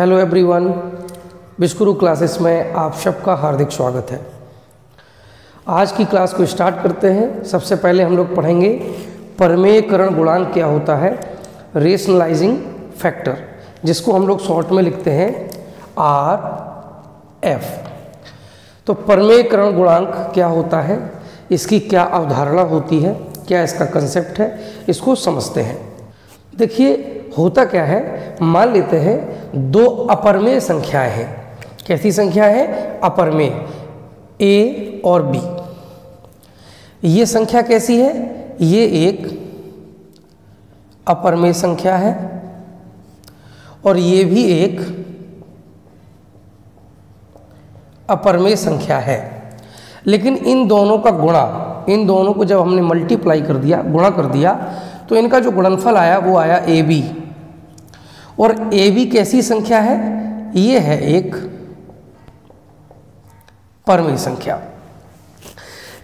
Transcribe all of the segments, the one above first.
Hello everyone बिस्कुरु classes में आप सबका हार्दिक स्वागत है। आज की क्लास को स्टार्ट करते हैं। सबसे पहले हम लोग पढ़ेंगे परमेयकरण गुणांक क्या होता है? रेशनलाइजिंग फैक्टर जिसको हम लोग शॉर्ट में लिखते हैं आर एफ़ तो परमेयकरण गुणांक क्या होता है? इसकी क्या अवधारणा होती है? क्या इसका कंसेप्ट है? इसको समझते हैं। देखिए होता क्या है? मान लेते हैं, दो अपरमेय संख्याएँ हैं। कैसी संख्या है? अपरमेय, ए और बी। ये संख्या कैसी है? ये एक अपरमेय संख्या है और ये भी एक अपरमेय संख्या है। लेकिन इन दोनों का गुणा, इन दोनों को जब हमने मल्टीप्लाई कर दिया, गुणा कर दिया तो इनका जो गुणनफल आया, वो आया ए बी। और ए भी कैसी संख्या है? ये है एक परमेय संख्या।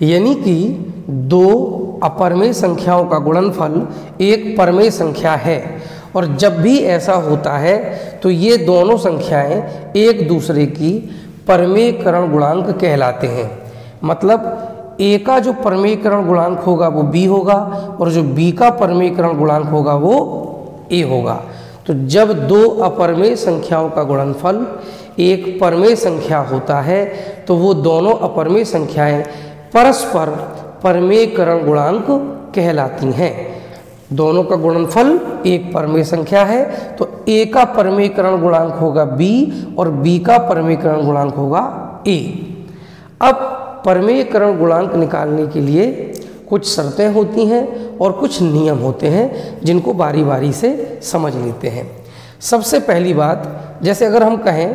यानी कि दो अपरमेय संख्याओं का गुणनफल एक परमेय संख्या है। और जब भी ऐसा होता है तो ये दोनों संख्याएँ एक दूसरे की परमेयकरण गुणांक कहलाते हैं। मतलब ए का जो परमेयकरण गुणांक होगा वो बी होगा, और जो बी का परमेयकरण गुणांक होगा वो ए होगा। तो जब दो अपरमेय संख्याओं का गुणनफल एक परमेय संख्या होता है तो वो दोनों अपरमेय संख्याएँ परस्पर परमेयकरण गुणांक कहलाती हैं। दोनों का गुणनफल एक परमेय संख्या है तो ए का परमेयकरण गुणांक होगा बी और बी का परमेयकरण गुणांक होगा ए। अब परमेयकरण गुणांक निकालने के लिए कुछ शर्तें होती हैं और कुछ नियम होते हैं जिनको बारी बारी से समझ लेते हैं। सबसे पहली बात, जैसे अगर हम कहें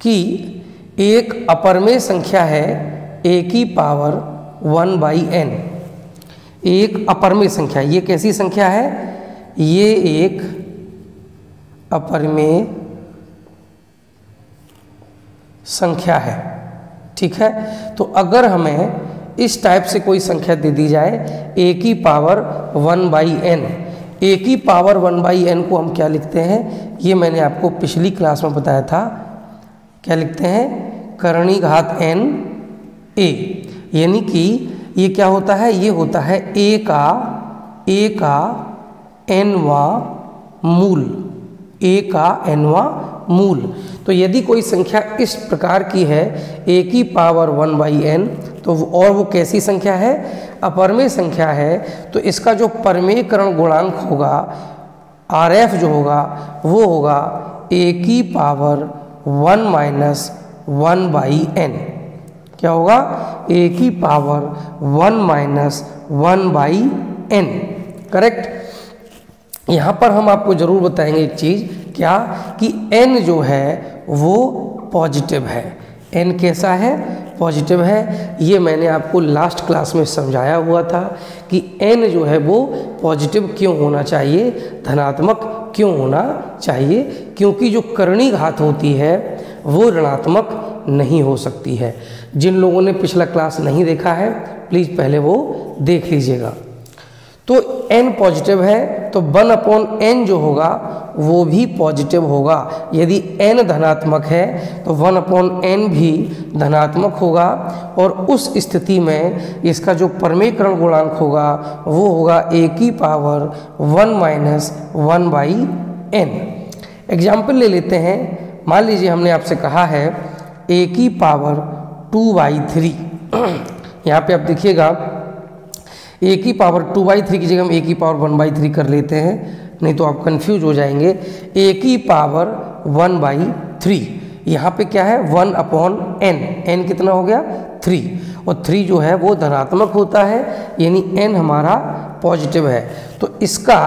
कि एक अपरमेय संख्या है ए की पावर वन बाई एन एक अपरमेय संख्या, ये कैसी संख्या है? ये एक अपरमेय संख्या है, ठीक है? तो अगर हमें इस टाइप से कोई संख्या दे दी जाए ए की power one by n a की पावर वन बाई एन को हम क्या लिखते हैं? ये मैंने आपको पिछली क्लास में बताया था। क्या लिखते हैं? करणी घात एन ए यानी कि ये क्या होता है? ये होता है ए का ए का एनवा मूल। ए का एनवा मूल। तो यदि कोई संख्या इस प्रकार की है ए की पावर वन बाई एन तो और वो कैसी संख्या है? अपरमेय संख्या है। तो इसका जो परमेयकरण गुणांक होगा आर एफ़ जो होगा, वो होगा ए की power one minus one by n क्या होगा? ए की power one minus one by n correct? यहाँ पर हम आपको ज़रूर बताएँगे एक चीज़, क्या? कि n जो है, वो पॉजिटिव है। n कैसा है? पॉजिटिव है। ये मैंने आपको लास्ट क्लास में समझाया हुआ था कि एन जो है वो पॉजिटिव क्यों होना चाहिए, धनात्मक क्यों होना चाहिए, क्योंकि जो करणी घात होती है, वो ऋणात्मक नहीं हो सकती है। जिन लोगों ने पिछला क्लास नहीं देखा है प्लीज़ पहले वो देख लीजिएगा। तो n पॉजिटिव है तो वन अपॉन एन जो होगा, वो भी पॉजिटिव होगा। यदि n धनात्मक है तो वन अपॉन एन भी धनात्मक होगा। और उस स्थिति में इसका जो परमेयकरण गुणांक होगा, वो होगा ए की power one minus one by n example ले लेते हैं। मान लीजिए हमने आपसे कहा है ए की पावर टू बाई थ्री यहाँ पे आप देखिएगा ए की पावर टू बाई थ्री की जगह हम ए की पावर वन बाई थ्री कर लेते हैं, नहीं तो आप कंफ्यूज हो जाएँगे। ए की पावर वन बाई थ्री यहाँ पे क्या है? वन अपॉन एन एन कितना हो गया? थ्री और थ्री जो है, वो धनात्मक होता है, यानी एन हमारा पॉजिटिव है। तो इसका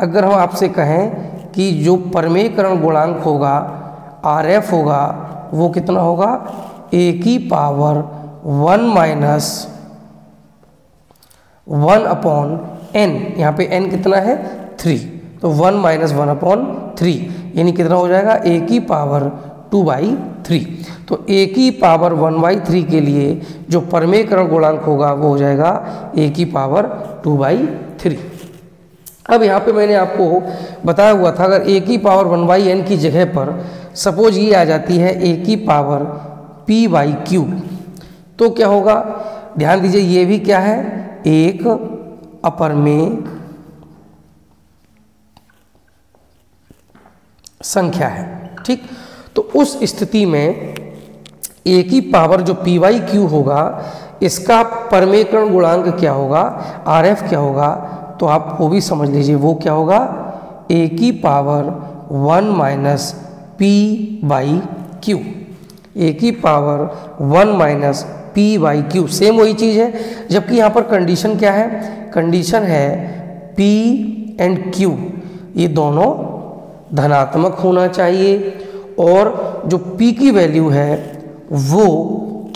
अगर हम आपसे कहें कि जो परमेयकरण गुणांक होगा आर एफ़ होगा, वो कितना होगा? ए की power one minus one upon n यहाँ पे एन कितना है? थ्री तो one minus one upon three यानी कितना हो जाएगा? ए की पावर टू बाई थ्री तो ए की पावर वन बाई थ्री के लिए जो परमेकरण गुणांक होगा, वो हो जाएगा ए की पावर टू बाई थ्री अब यहाँ पे मैंने आपको बताया हुआ था, अगर ए की पावर वन बाई एन की जगह पर सपोज़ ये आ जाती है ए की पावर पी बाई क्यू तो क्या होगा? ध्यान दीजिए, ये भी क्या है? एक अपर में संख्या है, ठीक? तो उस स्थिति में ए की पावर जो पी वाई क्यू होगा, इसका परमेकरण गुणांक क्या होगा? आर एफ़ क्या होगा? तो आप वो भी समझ लीजिए, वो क्या होगा? ए की power one minus p by q a की power one minus p by q same वही चीज़ है, जबकि यहाँ पर कंडीशन क्या है? कंडीशन है पी एंड क्यू ये दोनों धनात्मक होना चाहिए और जो पी की वैल्यू है, वो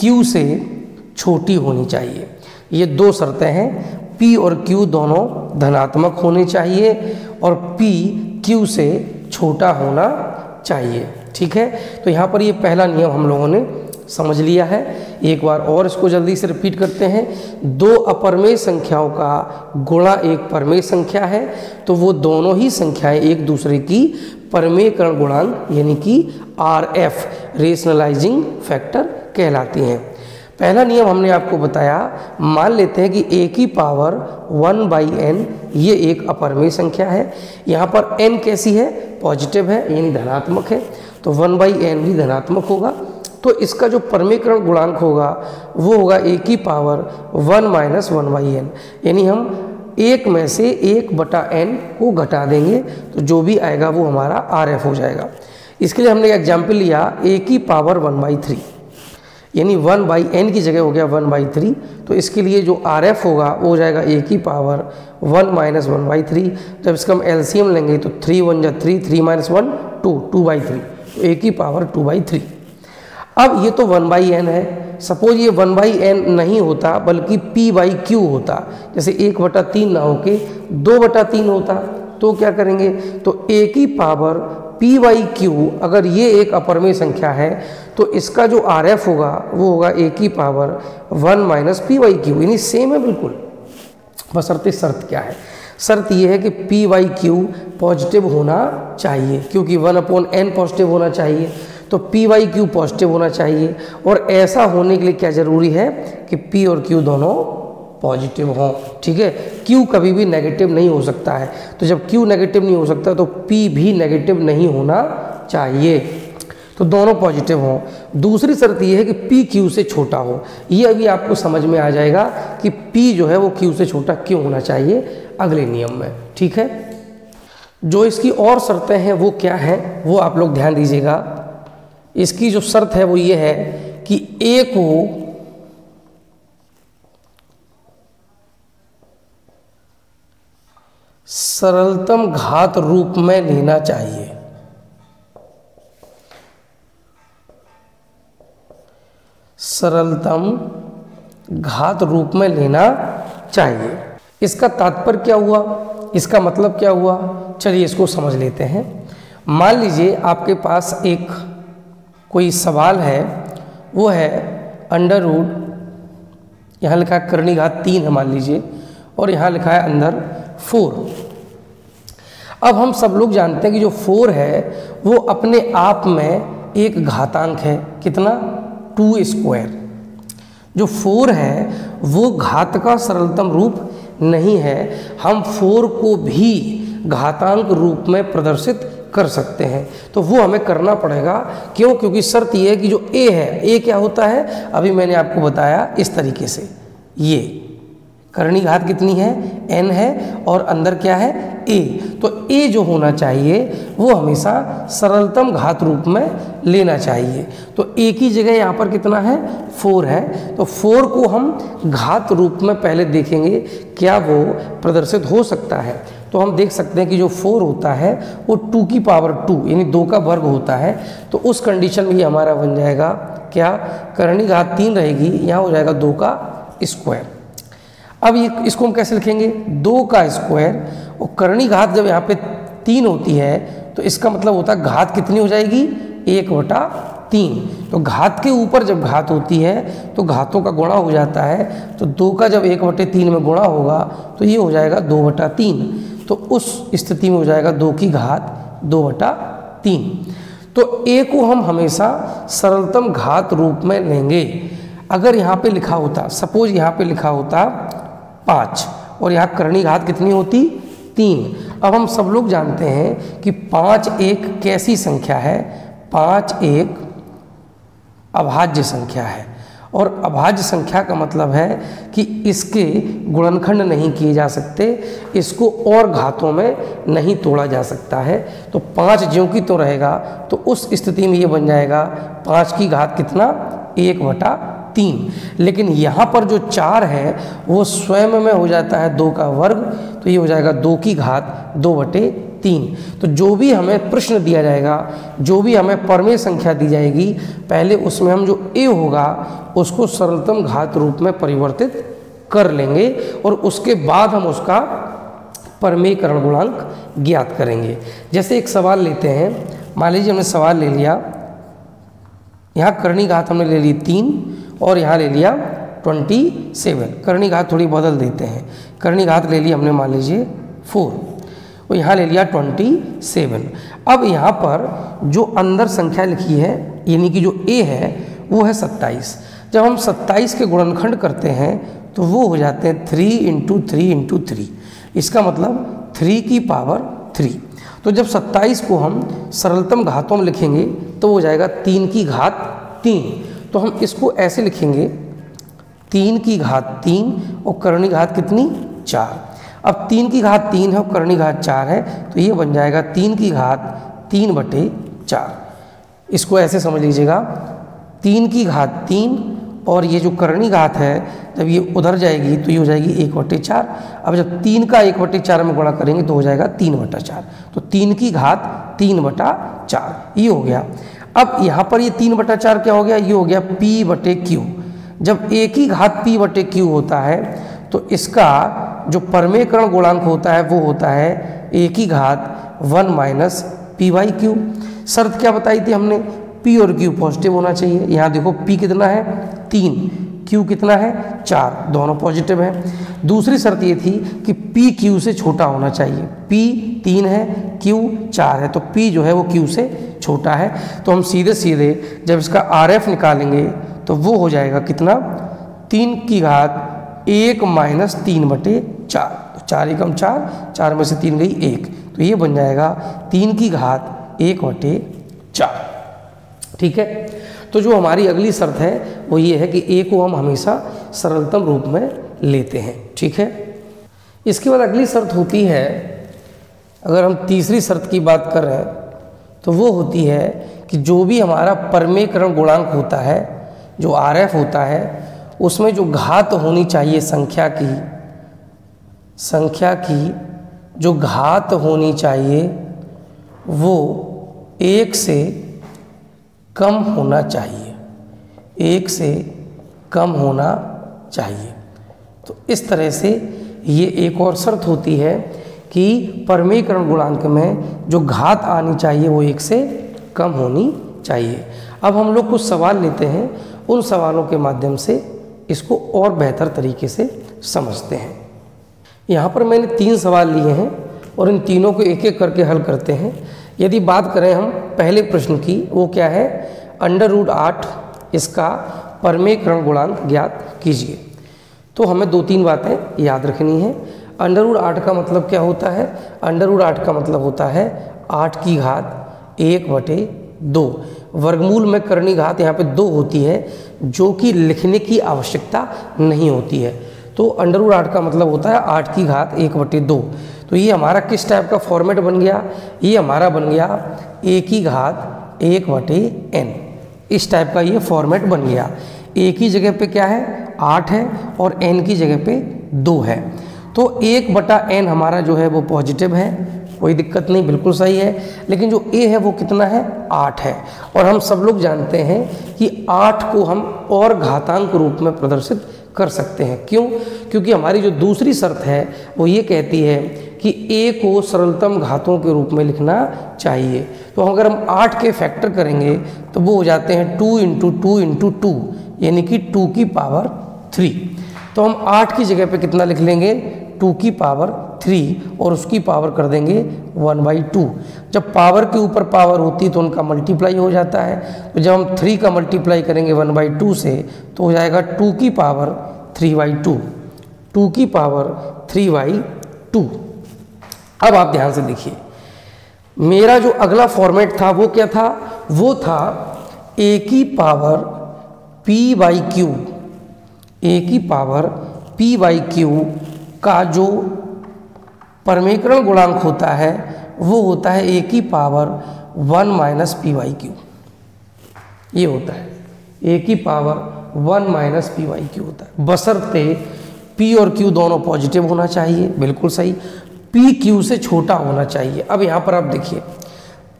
क्यू से छोटी होनी चाहिए। ये दो शर्तें हैं। पी और क्यू दोनों धनात्मक होने चाहिए और पी क्यू से छोटा होना चाहिए। ठीक है? तो यहाँ पर ये पहला नियम हम लोगों ने समझ लिया है। एक बार और इसको जल्दी से रिपीट करते हैं। दो अपरमेय संख्याओं का गुणा एक परमेय संख्या है तो वो दोनों ही संख्याएँ एक दूसरे की परमेयकरण गुणांक, यानी कि आर एफ़ रेशनलाइजिंग फैक्टर कहलाती हैं। पहला नियम हमने आपको बताया, मान लेते हैं कि ए की पावर वन बाई एन ये एक अपरमेय संख्या है। यहाँ पर एन कैसी है? पॉजिटिव है, यानी धनात्मक है। तो वन बाई एन भी धनात्मक होगा। तो इसका जो परमीकरण गुणांक होगा, वो होगा ए की power one minus one by n यानी हम एक में से एक बटा एन को घटा देंगे तो जो भी आएगा वो हमारा आर एफ़ हो जाएगा। इसके लिए हमने एग्ज़ाम्पल लिया ए की पावर वन बाई थ्री यानी वन बाई एन की जगह हो गया वन बाई थ्री तो इसके लिए जो आर एफ़ होगा, वो हो जाएगा ए की power one minus one by three जब इसका हम एलसीएम लेंगे तो थ्री वन या three three minus one two two by three a की पावर टू बाई थ्री अब ये तो वन बाई एन है। सपोज़ ये वन बाई एन नहीं होता, बल्कि पी बाई क्यू होता। जैसे एक बटा तीन ना होके दो बटा तीन होता तो क्या करेंगे? तो ए की पावर पी वाई क्यू, अगर ये एक अपरमेय संख्या है तो इसका जो आर एफ़ होगा, वो होगा ए की power one minus p by q. यानी सेम है बिल्कुल। बसरते शर्त क्या है? शर्त ये है कि पी वाई क्यू पॉजिटिव होना चाहिए, क्योंकि वन अपॉन एन पॉजिटिव होना चाहिए। तो पी वाई क्यू पॉजिटिव होना चाहिए। और ऐसा होने के लिए क्या ज़रूरी है कि पी और क्यू दोनों पॉजिटिव हों, ठीक है? क्यू कभी भी नेगेटिव नहीं हो सकता है। तो जब क्यू नेगेटिव नहीं हो सकता तो पी भी नेगेटिव नहीं होना चाहिए। तो दोनों पॉजिटिव हों। दूसरी शर्त यह है कि पी क्यू से छोटा हो। ये अभी आपको समझ में आ जाएगा कि पी जो है वो क्यू से छोटा क्यों होना चाहिए अगले नियम में, ठीक है? जो इसकी और शर्तें हैं, वो क्या हैं, वो आप लोग ध्यान दीजिएगा। इसकी जो शर्त है वो ये है कि ए को सरलतम घात रूप में लेना चाहिए। सरलतम घात रूप में लेना चाहिए। इसका तात्पर्य क्या हुआ? इसका मतलब क्या हुआ? चलिए इसको समझ लेते हैं। मान लीजिए आपके पास एक कोई सवाल है, वो है अंडर रूट, यहाँ लिखा है करणी घात तीन है मान लीजिए, और यहाँ लिखा है अंदर फोर। अब हम सब लोग जानते हैं कि जो फोर है, वो अपने आप में एक घातांक है। कितना? To square. जो फोर है, वो घात का सरलतम रूप नहीं है। हम फोर को भी घातांक रूप में प्रदर्शित कर सकते हैं। तो वो हमें करना पड़ेगा। क्यों? क्योंकि शर्त ये है कि जो ए है ए क्या होता है? अभी मैंने आपको बताया इस तरीके से। ये करणी घात कितनी है? एन है और अंदर क्या है? ए तो ए जो होना चाहिए, वो हमेशा सरलतम घात रूप में लेना चाहिए। तो ए की जगह यहाँ पर कितना है? फोर है। तो फोर को हम घात रूप में पहले देखेंगे, क्या वो प्रदर्शित हो सकता है। तो हम देख सकते हैं कि जो फोर होता है, वो टू की पावर टू, यानी दो का वर्ग होता है तो उस कंडीशन में ये हमारा बन जाएगा, क्या? करणी घात तीन रहेगी, यहाँ हो जाएगा दो का स्क्वायर अब ये इसको हम कैसे लिखेंगे? दो का स्क्वायर और करणी घात जब यहाँ पे तीन होती है तो इसका मतलब होता है घात कितनी हो जाएगी? एक बटा तीन. तो घात के ऊपर जब घात होती है तो घातों का गुणा हो जाता है तो दो का जब एक बटे तीन में गुणा होगा तो ये हो जाएगा दो बटा तीन. तो उस स्थिति में हो जाएगा दो की घात दो बटा तीन। तो ए को हम हमेशा सरलतम घात रूप में लेंगे। अगर यहाँ पे लिखा होता, सपोज़ यहाँ पे लिखा होता पाँच, और यहाँ करणी घात कितनी होती? तीन। अब हम सब लोग जानते हैं कि पाँच एक कैसी संख्या है? पाँच एक अभाज्य संख्या है। और अभाज्य संख्या का मतलब है कि इसके गुणनखंड नहीं किए जा सकते, इसको और घातों में नहीं तोड़ा जा सकता है। तो पाँच ज्यों की तो रहेगा तो उस स्थिति में ये बन जाएगा, पाँच की घात कितना? एक बटा तीन। लेकिन यहाँ पर जो चार है, वो स्वयं में हो जाता है दो का वर्ग तो ये हो जाएगा दो की घात दो बटे तीन। तो जो भी हमें प्रश्न दिया जाएगा, जो भी हमें परमेय संख्या दी जाएगी, पहले उसमें हम जो ए होगा, उसको सरलतम घात रूप में परिवर्तित कर लेंगे और उसके बाद हम उसका परमेयकरण गुणांक ज्ञात करेंगे। जैसे एक सवाल लेते हैं, मान लीजिए हमने सवाल ले लिया, यहाँ करणी घात हमने ले ली तीन और यहाँ ले लिया ट्वेंटी सेवन। करणी घात थोड़ी बदल देते हैं। करणी घात ले ली हमने, मान लीजिए, फोर। और यहाँ ले लिया ट्वेंटी सेवन अब यहाँ पर जो अंदर संख्या लिखी है, यानी कि जो ए है, वो है सत्ताईस। जब हम सत्ताईस के गुणनखंड करते हैं तो वो हो जाते हैं three into three into three इसका मतलब थ्री की पावर थ्री तो जब सत्ताईस को हम सरलतम घातों में लिखेंगे तो हो जाएगा तीन की घात तीन। तो हम इसको ऐसे लिखेंगे, तीन की घात तीन और करणी घात कितनी? चार। अब तीन की घात तीन है और करणी घात चार है तो ये बन जाएगा तीन की घात तीन बटे चार। इसको ऐसे समझ लीजिएगा, तीन की घात तीन और ये जो करणी घात है, जब ये उधर जाएगी तो ये हो जाएगी एक बटे चार। अब जब तीन का एक बटे चार में गुणा करेंगे तो हो जाएगा तीन बटा चार। तो तीन की घात तीन बटा चार, ये हो गया। अब यहाँ पर ये तीन बटा चार क्या हो गया? ये हो गया पी बटे क्यू। जब एक ही घात पी बटे क्यू होता है तो इसका जो परमेकरण गुणांक होता है, वो होता है एक ही घात one minus p by q शर्त क्या बताई थी हमने? पी और क्यू पॉजिटिव होना चाहिए। यहाँ देखो पी कितना है? तीन। क्यू कितना है? चार। दोनों पॉजिटिव हैं। दूसरी शर्त ये थी कि पी क्यू से छोटा होना चाहिए। पी तीन है, क्यू चार है तो पी जो है वो क्यू से छोटा है। तो हम सीधे सीधे जब इसका आर एफ़ निकालेंगे तो वो हो जाएगा कितना? तीन की घात एक माइनस तीन बटे चार तो चार एकम चार चार में से तीन गई एक तो ये बन जाएगा तीन की घात एक बटे चार। ठीक है? तो जो हमारी अगली शर्त है, वो ये है कि ए को हम हमेशा सरलतम रूप में लेते हैं। ठीक है? इसके बाद अगली शर्त होती है, अगर हम तीसरी शर्त की बात कर रहे हैं तो वो होती है कि जो भी हमारा परमेकरण गुणांक होता है, जो आर होता है उसमें जो घात होनी चाहिए संख्या की संख्या की जो घात होनी चाहिए, वो एक से कम होना चाहिए। एक से कम होना चाहिए। तो इस तरह से ये एक और शर्त होती है कि परमीकरण गुणांक में जो घात आनी चाहिए, वो एक से कम होनी चाहिए। अब हम लोग कुछ सवाल लेते हैं। उन सवालों के माध्यम से इसको और बेहतर तरीके से समझते हैं। यहाँ पर मैंने तीन सवाल लिए हैं और इन तीनों को एक एक करके हल करते हैं। यदि बात करें हम पहले प्रश्न की, वो क्या है? अंडर रूट आठ, इसका परमेकरण गुणांक ज्ञात कीजिए। तो हमें दो तीन बातें याद रखनी है। अंडर रूट आठ का मतलब क्या होता है? अंडर रूट आठ का मतलब होता है आठ की घात एक बटे दो। वर्गमूल में करनी घात यहाँ पे दो होती है, जो कि लिखने की आवश्यकता नहीं होती है। तो अंडर रूट आठ का मतलब होता है आठ की घात एक बटे दो। तो ये हमारा किस टाइप का फॉर्मेट बन गया? ये हमारा बन गया एक ही घात एक बटे एन इस टाइप का ये फॉर्मेट बन गया। एक ही जगह पे क्या है? आठ है और एन की जगह पे दो है। तो एक बटा एन हमारा जो है वो पॉजिटिव है कोई दिक्कत नहीं, बिल्कुल सही है। लेकिन जो ए है, वो कितना है? आठ है। और हम सब लोग जानते हैं कि आठ को हम और घातांक रूप में प्रदर्शित कर सकते हैं। क्यों? क्योंकि हमारी जो दूसरी शर्त है, वो ये कहती है कि ए को सरलतम घातों के रूप में लिखना चाहिए। तो अगर हम आठ के फैक्टर करेंगे तो वो हो जाते हैं two into two into two, यानी कि टू की पावर थ्री। तो हम आठ की जगह पे कितना लिख लेंगे? टू की पावर थ्री और उसकी पावर कर देंगे वन बाई टू। जब पावर के ऊपर पावर होती है तो उनका मल्टीप्लाई हो जाता है। तो जब हम थ्री का मल्टीप्लाई करेंगे वन बाई टू से तो हो जाएगा टू की power three by two two की पावर थ्री बाई टू अब आप ध्यान से देखिए। मेरा जो अगला फॉर्मेट था, वो क्या था? वो था ए की power p by q a की पावर पी बाई क्यू का जो परमेकरण गुणांक होता है, वो होता है ए की power one minus p by q ये होता है। ए की power one minus p by q होता है। बसरते पी और क्यू दोनों पॉजिटिव होना चाहिए। बिल्कुल सही। पी क्यू से छोटा होना चाहिए। अब यहाँ पर आप देखिए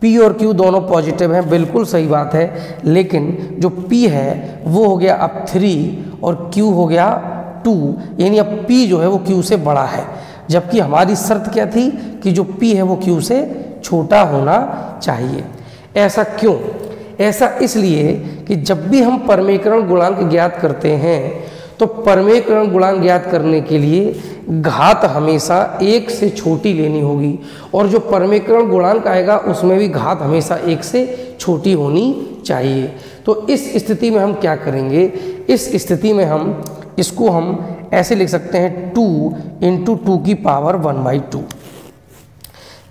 पी और क्यू दोनों पॉजिटिव हैं। बिल्कुल सही बात है। लेकिन जो पी है, वो हो गया अब थ्री और क्यू हो गया टू, यानी अब पी जो है वो क्यू से बड़ा है, जबकि हमारी शर्त क्या थी कि जो पी है वो क्यू से छोटा होना चाहिए। ऐसा क्यों? ऐसा इसलिए कि जब भी हम परमेकरण गुणांक ज्ञात करते हैं तो परमेकरण गुणांक ज्ञात करने के लिए घात हमेशा एक से छोटी लेनी होगी, और जो परमेकरण गुणांक आएगा उसमें भी घात हमेशा एक से छोटी होनी चाहिए। तो इस स्थिति में हम क्या करेंगे? इस स्थिति में हम इसको हम ऐसे लिख सकते हैं टू इंटू टू की power one by two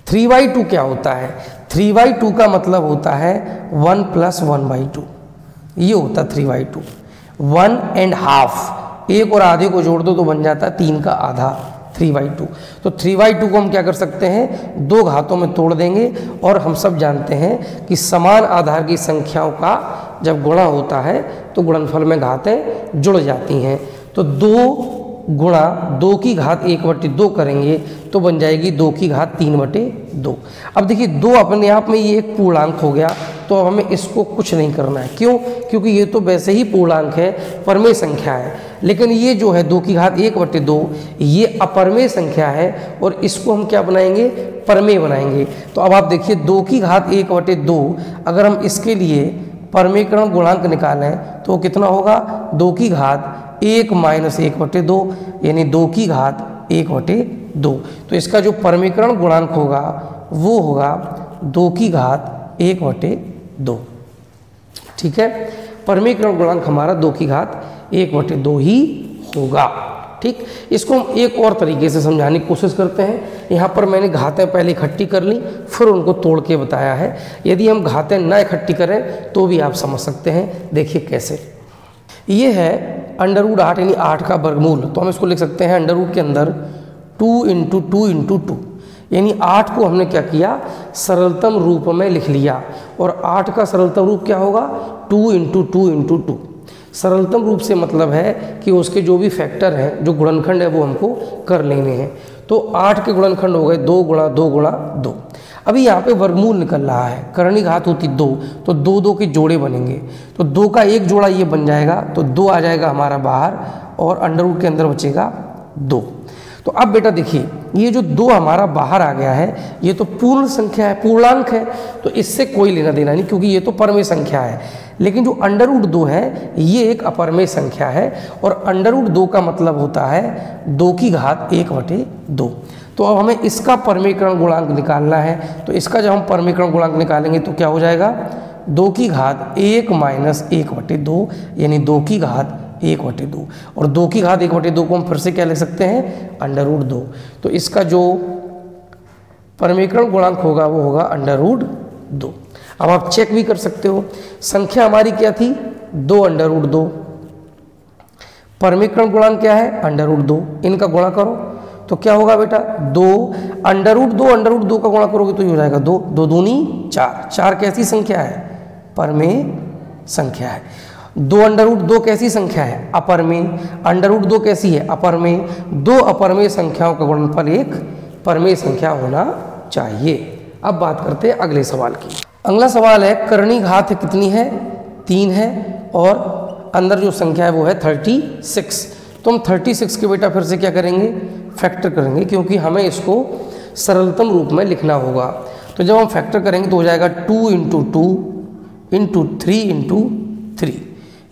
three by two क्या होता है? थ्री बाई टू का मतलब होता है one plus one by two ये होता three by two one and half एक और आधे को जोड़ दो तो बन जाता है तीन का आधा थ्री बाई टू तो थ्री बाई टू को हम क्या कर सकते हैं? दो घातों में तोड़ देंगे और हम सब जानते हैं कि समान आधार की संख्याओं का जब गुणा होता है तो गुणनफल में घातें जुड़ जाती हैं। तो दो गुणा दो की घात एक बटे दो करेंगे तो बन जाएगी दो की घात तीन बटे दो। अब देखिए, दो अपने आप में ये एक पूर्णांक हो गया तो हमें इसको कुछ नहीं करना है। क्यों? क्योंकि ये तो वैसे ही पूर्णांक है, परमेय संख्या है। लेकिन ये जो है दो की घात एक बटे दो, ये अपरमेय संख्या है और इसको हम क्या बनाएँगे? परमेय बनाएँगे। तो अब आप देखिए, दो की घात एक बटे दो, अगर हम इसके लिए परमेकरण गुणांक निकालें तो कितना होगा? दो की घात एक माइनस एक बटे दो, यानी दो की घात एक बटे दो। तो इसका जो परमीकरण गुणांक होगा, वो होगा दो की घात एक बटे दो। ठीक है? परमीकरण गुणांक हमारा दो की घात एक बटे दो ही होगा। ठीक? इसको हम एक और तरीके से समझाने की कोशिश करते हैं। यहाँ पर मैंने घातें पहले इकट्ठी कर ली, फिर उनको तोड़ के बताया है। यदि हम घातें ना इकट्ठी करें तो भी आप समझ सकते हैं। देखिए कैसे। ये है अंडर वुड आठ यानी आठ का वर्गमूल। तो हम इसको लिख सकते हैं अंडर वुड के अंदर two into two into two. यानी आठ को हमने क्या किया? सरलतम रूप में लिख लिया। और आठ का सरलतम रूप क्या होगा? Two into two into two. सरलतम रूप से मतलब है कि उसके जो भी फैक्टर हैं, जो गुणनखंड है, वो हमको कर लेने हैं। तो आठ के गुणनखंड हो गए, दो गुणा दो गुणा, दो। अभी यहाँ पे वर्गमूल निकल रहा है, करणी घात होती दो तो दो दो के जोड़े बनेंगे। तो दो का एक जोड़ा ये बन जाएगा तो दो आ जाएगा हमारा बाहर, और अंडरवुड के अंदर बचेगा दो। तो अब बेटा देखिए, ये जो दो हमारा बाहर आ गया है, ये तो पूर्ण संख्या है, पूर्णांक है तो इससे कोई लेना देना नहीं, क्योंकि ये तो परमेय संख्या है। लेकिन जो अंडरवुड दो है, ये एक अपरमेय संख्या है और अंडरवुड दो का मतलब होता है दो की घात एक बटे दो। तो अब हमें इसका परमीकरण गुणांक निकालना है। तो इसका जब हम परमीकरण गुणांक निकालेंगे तो क्या हो जाएगा? दो की घात एक माइनस एक बटे दो, यानी दो की घात एक बटे दो। और दो की घात एक बटे दो को हम फिर से क्या लिख सकते हैं? अंडर रूट दो। तो इसका जो परमीकरण गुणांक होगा, वो होगा अंडर रूट दो। अब आप चेक भी कर सकते हो। संख्या हमारी क्या थी? दो अंडर रूट दो। परमीकरण गुणांक क्या है? अंडर रूट दो। इनका गुणा करो। तो क्या होगा बेटा? दो। अंडर रूट दो अंडर रूट दो का गुणा करोगे तो ये हो जाएगा दो दो दूनी चार। चार कैसी संख्या है? परमेय संख्या है। दो अंडर रूट दो कैसी संख्या है? अपर में अंडर रूट दो कैसी है? अपर में दो अपर में संख्याओं का गुणनफल एक परमेय संख्या होना चाहिए। अब बात करते हैं अगले सवाल की। अगला सवाल है, करणी घात कितनी है? तीन है और अंदर जो संख्या है वो है थर्टी सिक्स। तो हम थर्टी सिक्स के बेटा फिर से क्या करेंगे? फैक्टर करेंगे, क्योंकि हमें इसको सरलतम रूप में लिखना होगा। तो जब हम फैक्टर करेंगे तो हो जाएगा two into two into three into three.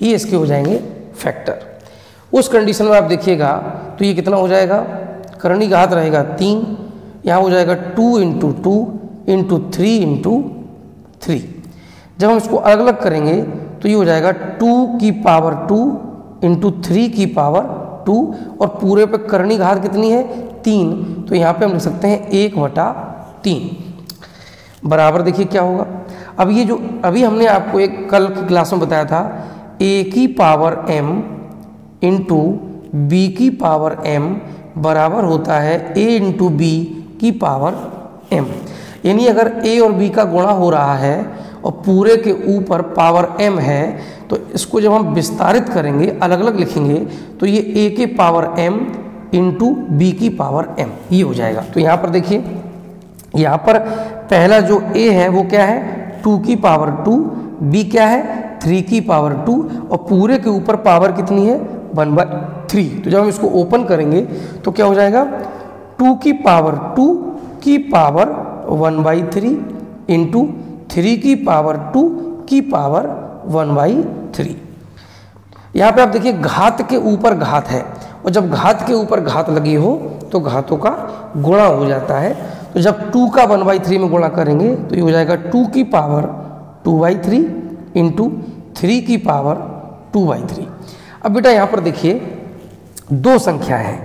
ये इसके हो जाएँगे फैक्टर। उस कंडीशन में आप देखिएगा तो ये कितना हो जाएगा? करणी घात रहेगा तीन, यहाँ हो जाएगा two into two into three into three जब हम इसको अलग अलग करेंगे तो ये हो जाएगा टू की पावर टू इंटू थ्री की पावर टू और पूरे पे करणी घात कितनी है? तीन. तो यहाँ पे हम लिख सकते हैं एक बटा तीन. बराबर देखिए क्या होगा? अब ये जो, अभी हमने आपको एक कल की क्लास में बताया था ए की पावर एम इंटू बी की पावर एम बराबर होता है ए इंटू बी की पावर m. यानी अगर ए और बी का गुणा हो रहा है और पूरे के ऊपर पावर एम है तो इसको जब हम विस्तारित करेंगे अलग अलग लिखेंगे तो ये ए के पावर एम इंटू बी की पावर एम ये हो जाएगा। तो यहाँ पर देखिए, यहाँ पर पहला जो ए है वो क्या है? टू की पावर टू बी क्या है? थ्री की पावर टू और पूरे के ऊपर पावर कितनी है? वन बाय थ्री तो जब हम इसको ओपन करेंगे तो क्या हो जाएगा? टू की पावर टू की power one by three into three की पावर टू की पावर वन बाई थ्री। यहाँ पे आप देखिए घात के ऊपर घात है और जब घात के ऊपर घात लगी हो तो घातों का गुणा हो जाता है। तो जब टू का वन बाई थ्री में गुणा करेंगे तो ये हो जाएगा टू की power two by three into three की पावर टू बाई थ्री। अब बेटा यहाँ पर देखिए दो संख्या है।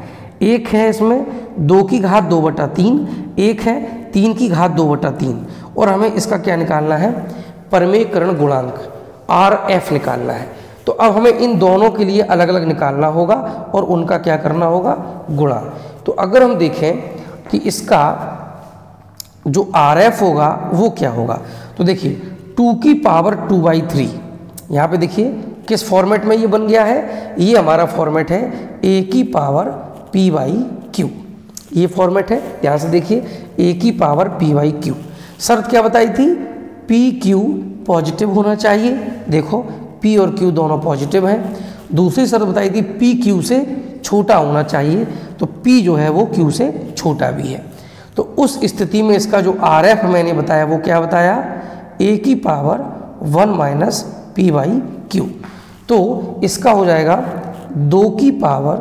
एक है इसमें दो की घात दो बटा तीन, एक है तीन की घात दो बटा तीन। और हमें इसका क्या निकालना है? परमेकरण गुणांक आर एफ़ निकालना है। तो अब हमें इन दोनों के लिए अलग अलग निकालना होगा और उनका क्या करना होगा? गुणा। तो अगर हम देखें कि इसका जो आर एफ़ होगा, वो क्या होगा? तो देखिए, टू की पावर टू बाई थ्री। यहाँ पर देखिए, किस फॉर्मेट में ये बन गया है? ये हमारा फॉर्मेट है, ए की पावर पी बाई क्यू। ये फॉर्मेट है, यहाँ से देखिए ए की पावर पी वाई क्यू शर्त क्या बताई थी? पी क्यू पॉजिटिव होना चाहिए। देखो पी और क्यू दोनों पॉजिटिव हैं। दूसरी शर्त बताई थी पी क्यू से छोटा होना चाहिए। तो पी जो है, वो क्यू से छोटा भी है। तो उस स्थिति में इसका जो आर एफ़ मैंने बताया, वो क्या बताया? ए की power one minus P Y Q तो इसका हो जाएगा दो की power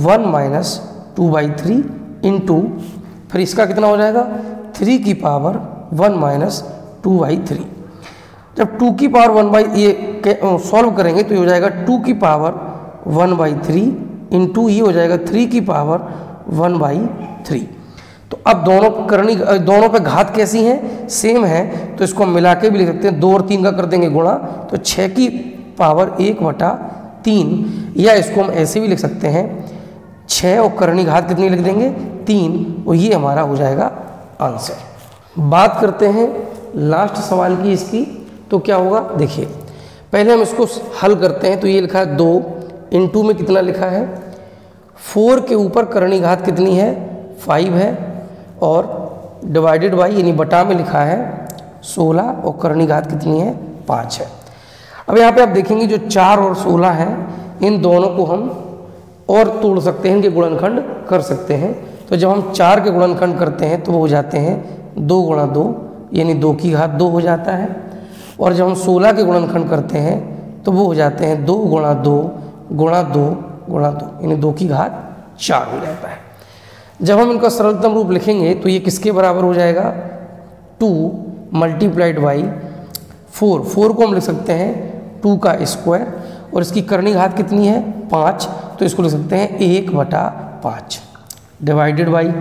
one minus two by three into फिर इसका कितना हो जाएगा? थ्री की power one minus two by three जब टू की पावर वन बाई ये सॉल्व करेंगे तो ये हो जाएगा टू की power one by three into ये हो जाएगा थ्री की पावर वन बाई थ्री तो अब दोनों करनी दोनों पे घात कैसी हैं? सेम है। तो इसको हम मिला के भी लिख सकते हैं। दो और तीन का कर देंगे गुणा। तो छः की पावर एक बटा तीन। या इसको हम ऐसे भी लिख सकते हैं। छः और करणी घात कितनी लिख देंगे? तीन। और ये हमारा हो जाएगा आंसर। बात करते हैं लास्ट सवाल की इसकी तो क्या होगा? देखिए, पहले हम इसको हल करते हैं तो ये लिखा है दो। इंटू में कितना लिखा है? फोर के ऊपर करणी घात कितनी है? फाइव है। और डिवाइडेड बाई, यानी बटा में लिखा है सोलह, और करणी घात कितनी है? पाँच है। अब यहाँ पे आप देखेंगे जो चार और सोलह है, इन दोनों को हम और तोड़ सकते हैं, इनके गुणनखंड कर सकते हैं। तो जब हम चार के गुणनखंड करते हैं तो वो हो जाते हैं दो गुणा दो, यानी दो की घात दो हो जाता है। और जब हम सोलह के गुणनखंड करते हैं तो वो हो जाते हैं दो गुणा दो गुणा दो गुणा दो, यानी दो की घात चार हो जाता है। जब हम इनका सरलतम रूप लिखेंगे तो ये किसके बराबर हो जाएगा? Two multiplied by four. Four को हम लिख सकते हैं टू का स्क्वायर, और इसकी करनी घात कितनी है? पाँच। तो इसको लिख सकते हैं एक बटा पाँच। डिवाइडेड बाई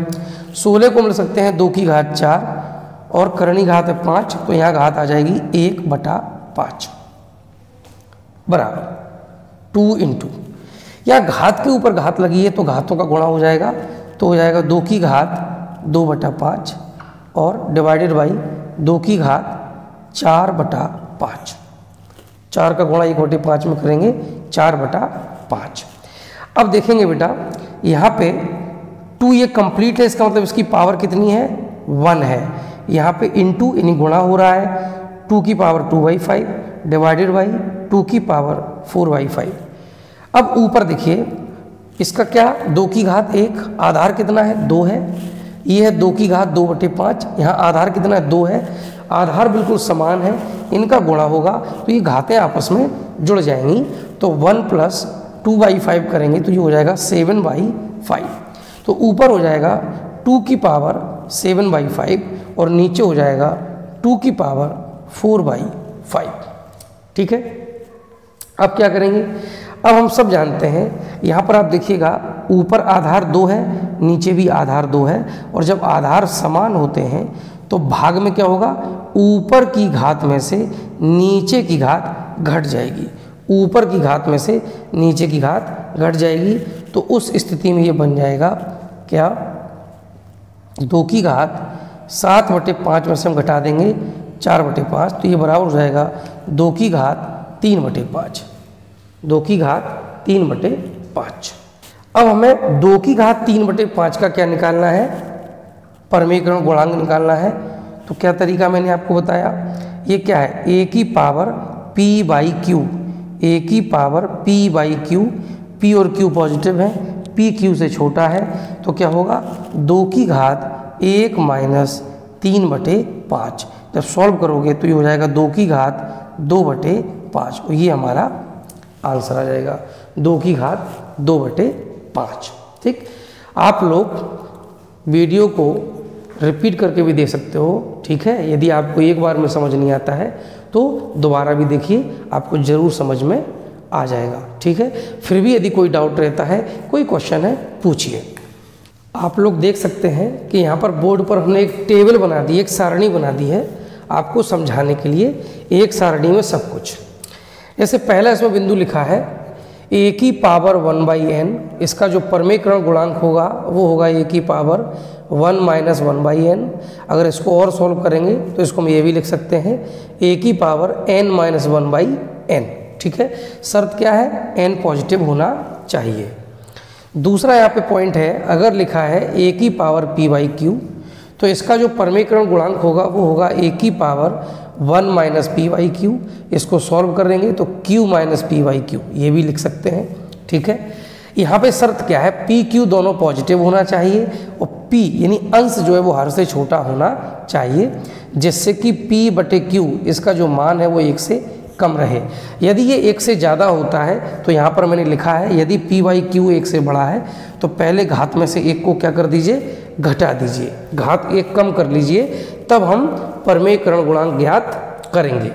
सोलह को हम लिख सकते हैं दो की घात चार और करणी घात है पाँच तो यहाँ घात आ जाएगी एक बटा पाँच। बराबर। टू इंटू या घात के ऊपर घात लगी है तो घातों का गुणा हो जाएगा तो हो जाएगा दो की घात दो बटा पाँच और डिवाइडेड बाई दो की घात चार बटा पाँच। चार का गुणा एक बटे पाँच में करेंगे, चार बटा पाँच। अब देखेंगे बेटा, यहाँ पे टू ये कंप्लीट है, इसका मतलब इसकी पावर कितनी है? वन है। यहाँ पे इन टू यानी गुणा हो रहा है टू की power two by five divided by two की पावर फोर बाई फाइव अब ऊपर देखिए, इसका क्या? दो की घात एक, आधार कितना है? दो है। ये है दो की घात दो बटे पाँच, यहाँ आधार कितना है? दो है। आधार बिल्कुल समान है, इनका गुणा होगा तो ये घातें आपस में जुड़ जाएँगी। तो one plus two by five करेंगे तो ये हो जाएगा सेवन बाई फाइव। तो ऊपर हो जाएगा टू की पावर सेवन बाई फाइव और नीचे हो जाएगा टू की पावर फोर बाई फाइव। ठीक है? अब क्या करेंगे? अब हम सब जानते हैं, यहाँ पर आप देखिएगा, ऊपर आधार दो है, नीचे भी आधार दो है, और जब आधार समान होते हैं तो भाग में क्या होगा? ऊपर की घात में से नीचे की घात घट जाएगी। ऊपर की घात में से नीचे की घात घट जाएगी। तो उस स्थिति में ये बन जाएगा, क्या? दो की घात सात बटे पाँच में से हम घटा देंगे, चार बटे पाँच तो ये बराबर हो जाएगा दो की घात तीन बटे पाँच। दो की घात तीन बटे पाँच। अब हमें दो की घात तीन बटे पाँच का क्या निकालना है? परमीकरण गुणांग निकालना है। तो क्या तरीका मैंने आपको बताया? ये क्या है? ए की power P by Q. A की power P by Q P और क्यू पॉजिटिव है पी क्यू से छोटा है तो क्या होगा? दो की घात एक माइनस तीन बटे पाँच। जब सॉल्व करोगे तो ये हो जाएगा दो की घात दो बटे पाँच। और ये हमारा आंसर आ जाएगा। दो की घात दो बटे पाँच। ठीक? आप लोग वीडियो को रिपीट करके भी दे सकते हो। ठीक है? यदि आपको एक बार में समझ नहीं आता है तो दोबारा भी देखिए, आपको ज़रूर समझ में आ जाएगा। ठीक है? फिर भी यदि कोई डाउट रहता है, कोई क्वेश्चन है, पूछिए। आप लोग देख सकते हैं कि यहाँ पर बोर्ड पर हमने एक टेबल बना दी, एक सारणी बना दी है आपको समझाने के लिए, एक सारणी में सब कुछ। जैसे पहला इसमें बिंदु लिखा है ए की पावर वन बाई एन, इसका जो परमीकरण गुणांक होगा, वो होगा ए की power one minus one by N. अगर इसको और सॉल्व करेंगे तो इसको हम ये भी लिख सकते हैं ए की power N minus one by N, ठीक है? शर्त क्या है? एन पॉजिटिव होना चाहिए। दूसरा यहाँ पे पॉइंट है, अगर लिखा है ए की पावर पी बाई क्यू तो इसका जो परमीकरण गुणांक होगा, वो होगा ए की power one minus P by Q, इसको सॉल्व करेंगे तो Q minus P by Q, ये भी लिख सकते हैं, ठीक है? यहाँ पे शर्त क्या है? पी क्यू दोनों पॉजिटिव होना चाहिए और पी, यानी अंश जो है वो हर से छोटा होना चाहिए, जिससे कि पी बटे क्यू, इसका जो मान है वो एक से कम रहे। यदि ये एक से ज़्यादा होता है तो यहाँ पर मैंने लिखा है, यदि पी वाई क्यू एक से बड़ा है तो पहले घात में से एक को क्या कर दीजिए? घटा दीजिए। घात एक कम कर लीजिए, तब हम परमेयकरण गुणांक ज्ञात करेंगे।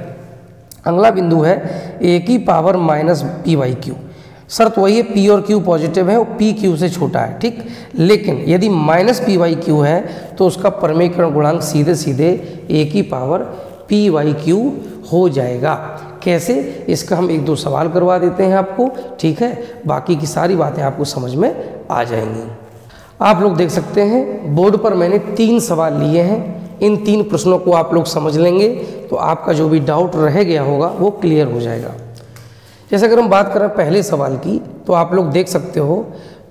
अगला बिंदु है ए की power minus P by Q शर्त वही है पी और क्यू पॉजिटिव है, और पी क्यू से छोटा है, ठीक? लेकिन यदि माइनस पी वाई क्यू है तो उसका परमेयकरण गुणांक सीधे सीधे ए की पावर पी वाई क्यू हो जाएगा। कैसे? इसका हम एक दो सवाल करवा देते हैं आपको, ठीक है? बाकी की सारी बातें आपको समझ में आ जाएँगी। आप लोग देख सकते हैं, बोर्ड पर मैंने तीन सवाल लिए हैं। इन तीन प्रश्नों को आप लोग समझ लेंगे तो आपका जो भी डाउट रह गया होगा, वो क्लियर हो जाएगा। जैसे अगर हम बात करें पहले सवाल की तो आप लोग देख सकते हो,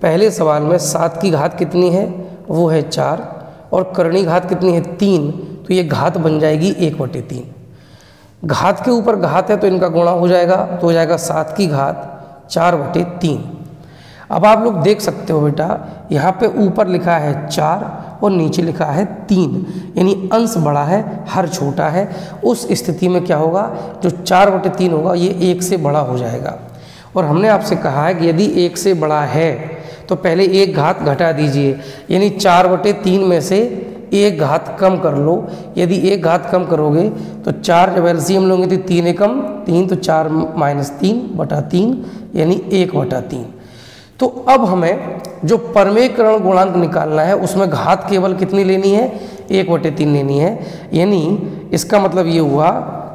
पहले सवाल में सात की घात कितनी है? वो है चार। और करणी घात कितनी है? तीन। तो ये घात बन जाएगी एक बटे तीन। घात के ऊपर घात है तो इनका गुणा हो जाएगा तो हो जाएगा सात की घात चार बटे तीन। अब आप लोग देख सकते हो बेटा, यहाँ पे ऊपर लिखा है चार और नीचे लिखा है तीन। यानी अंश बड़ा है, हर छोटा है। उस स्थिति में क्या होगा? जो चार बटे तीन होगा, ये एक से बड़ा हो जाएगा। और हमने आपसे कहा है कि यदि एक से बड़ा है तो पहले एक घात घटा दीजिए। यानी चार बटे तीन में से एक घात कम कर लो। यदि एक घात कम करोगे तो चार जब एल्सियम लोगे तो तीन एकम, तीन तो चार माइनस तीन बटा तीन, यानी एक बटा तीन। तो अब हमें जो परमेकरण गुणांक निकालना है, उसमें घात केवल कितनी लेनी है? एक बटे तीन लेनी है। यानी इसका मतलब ये हुआ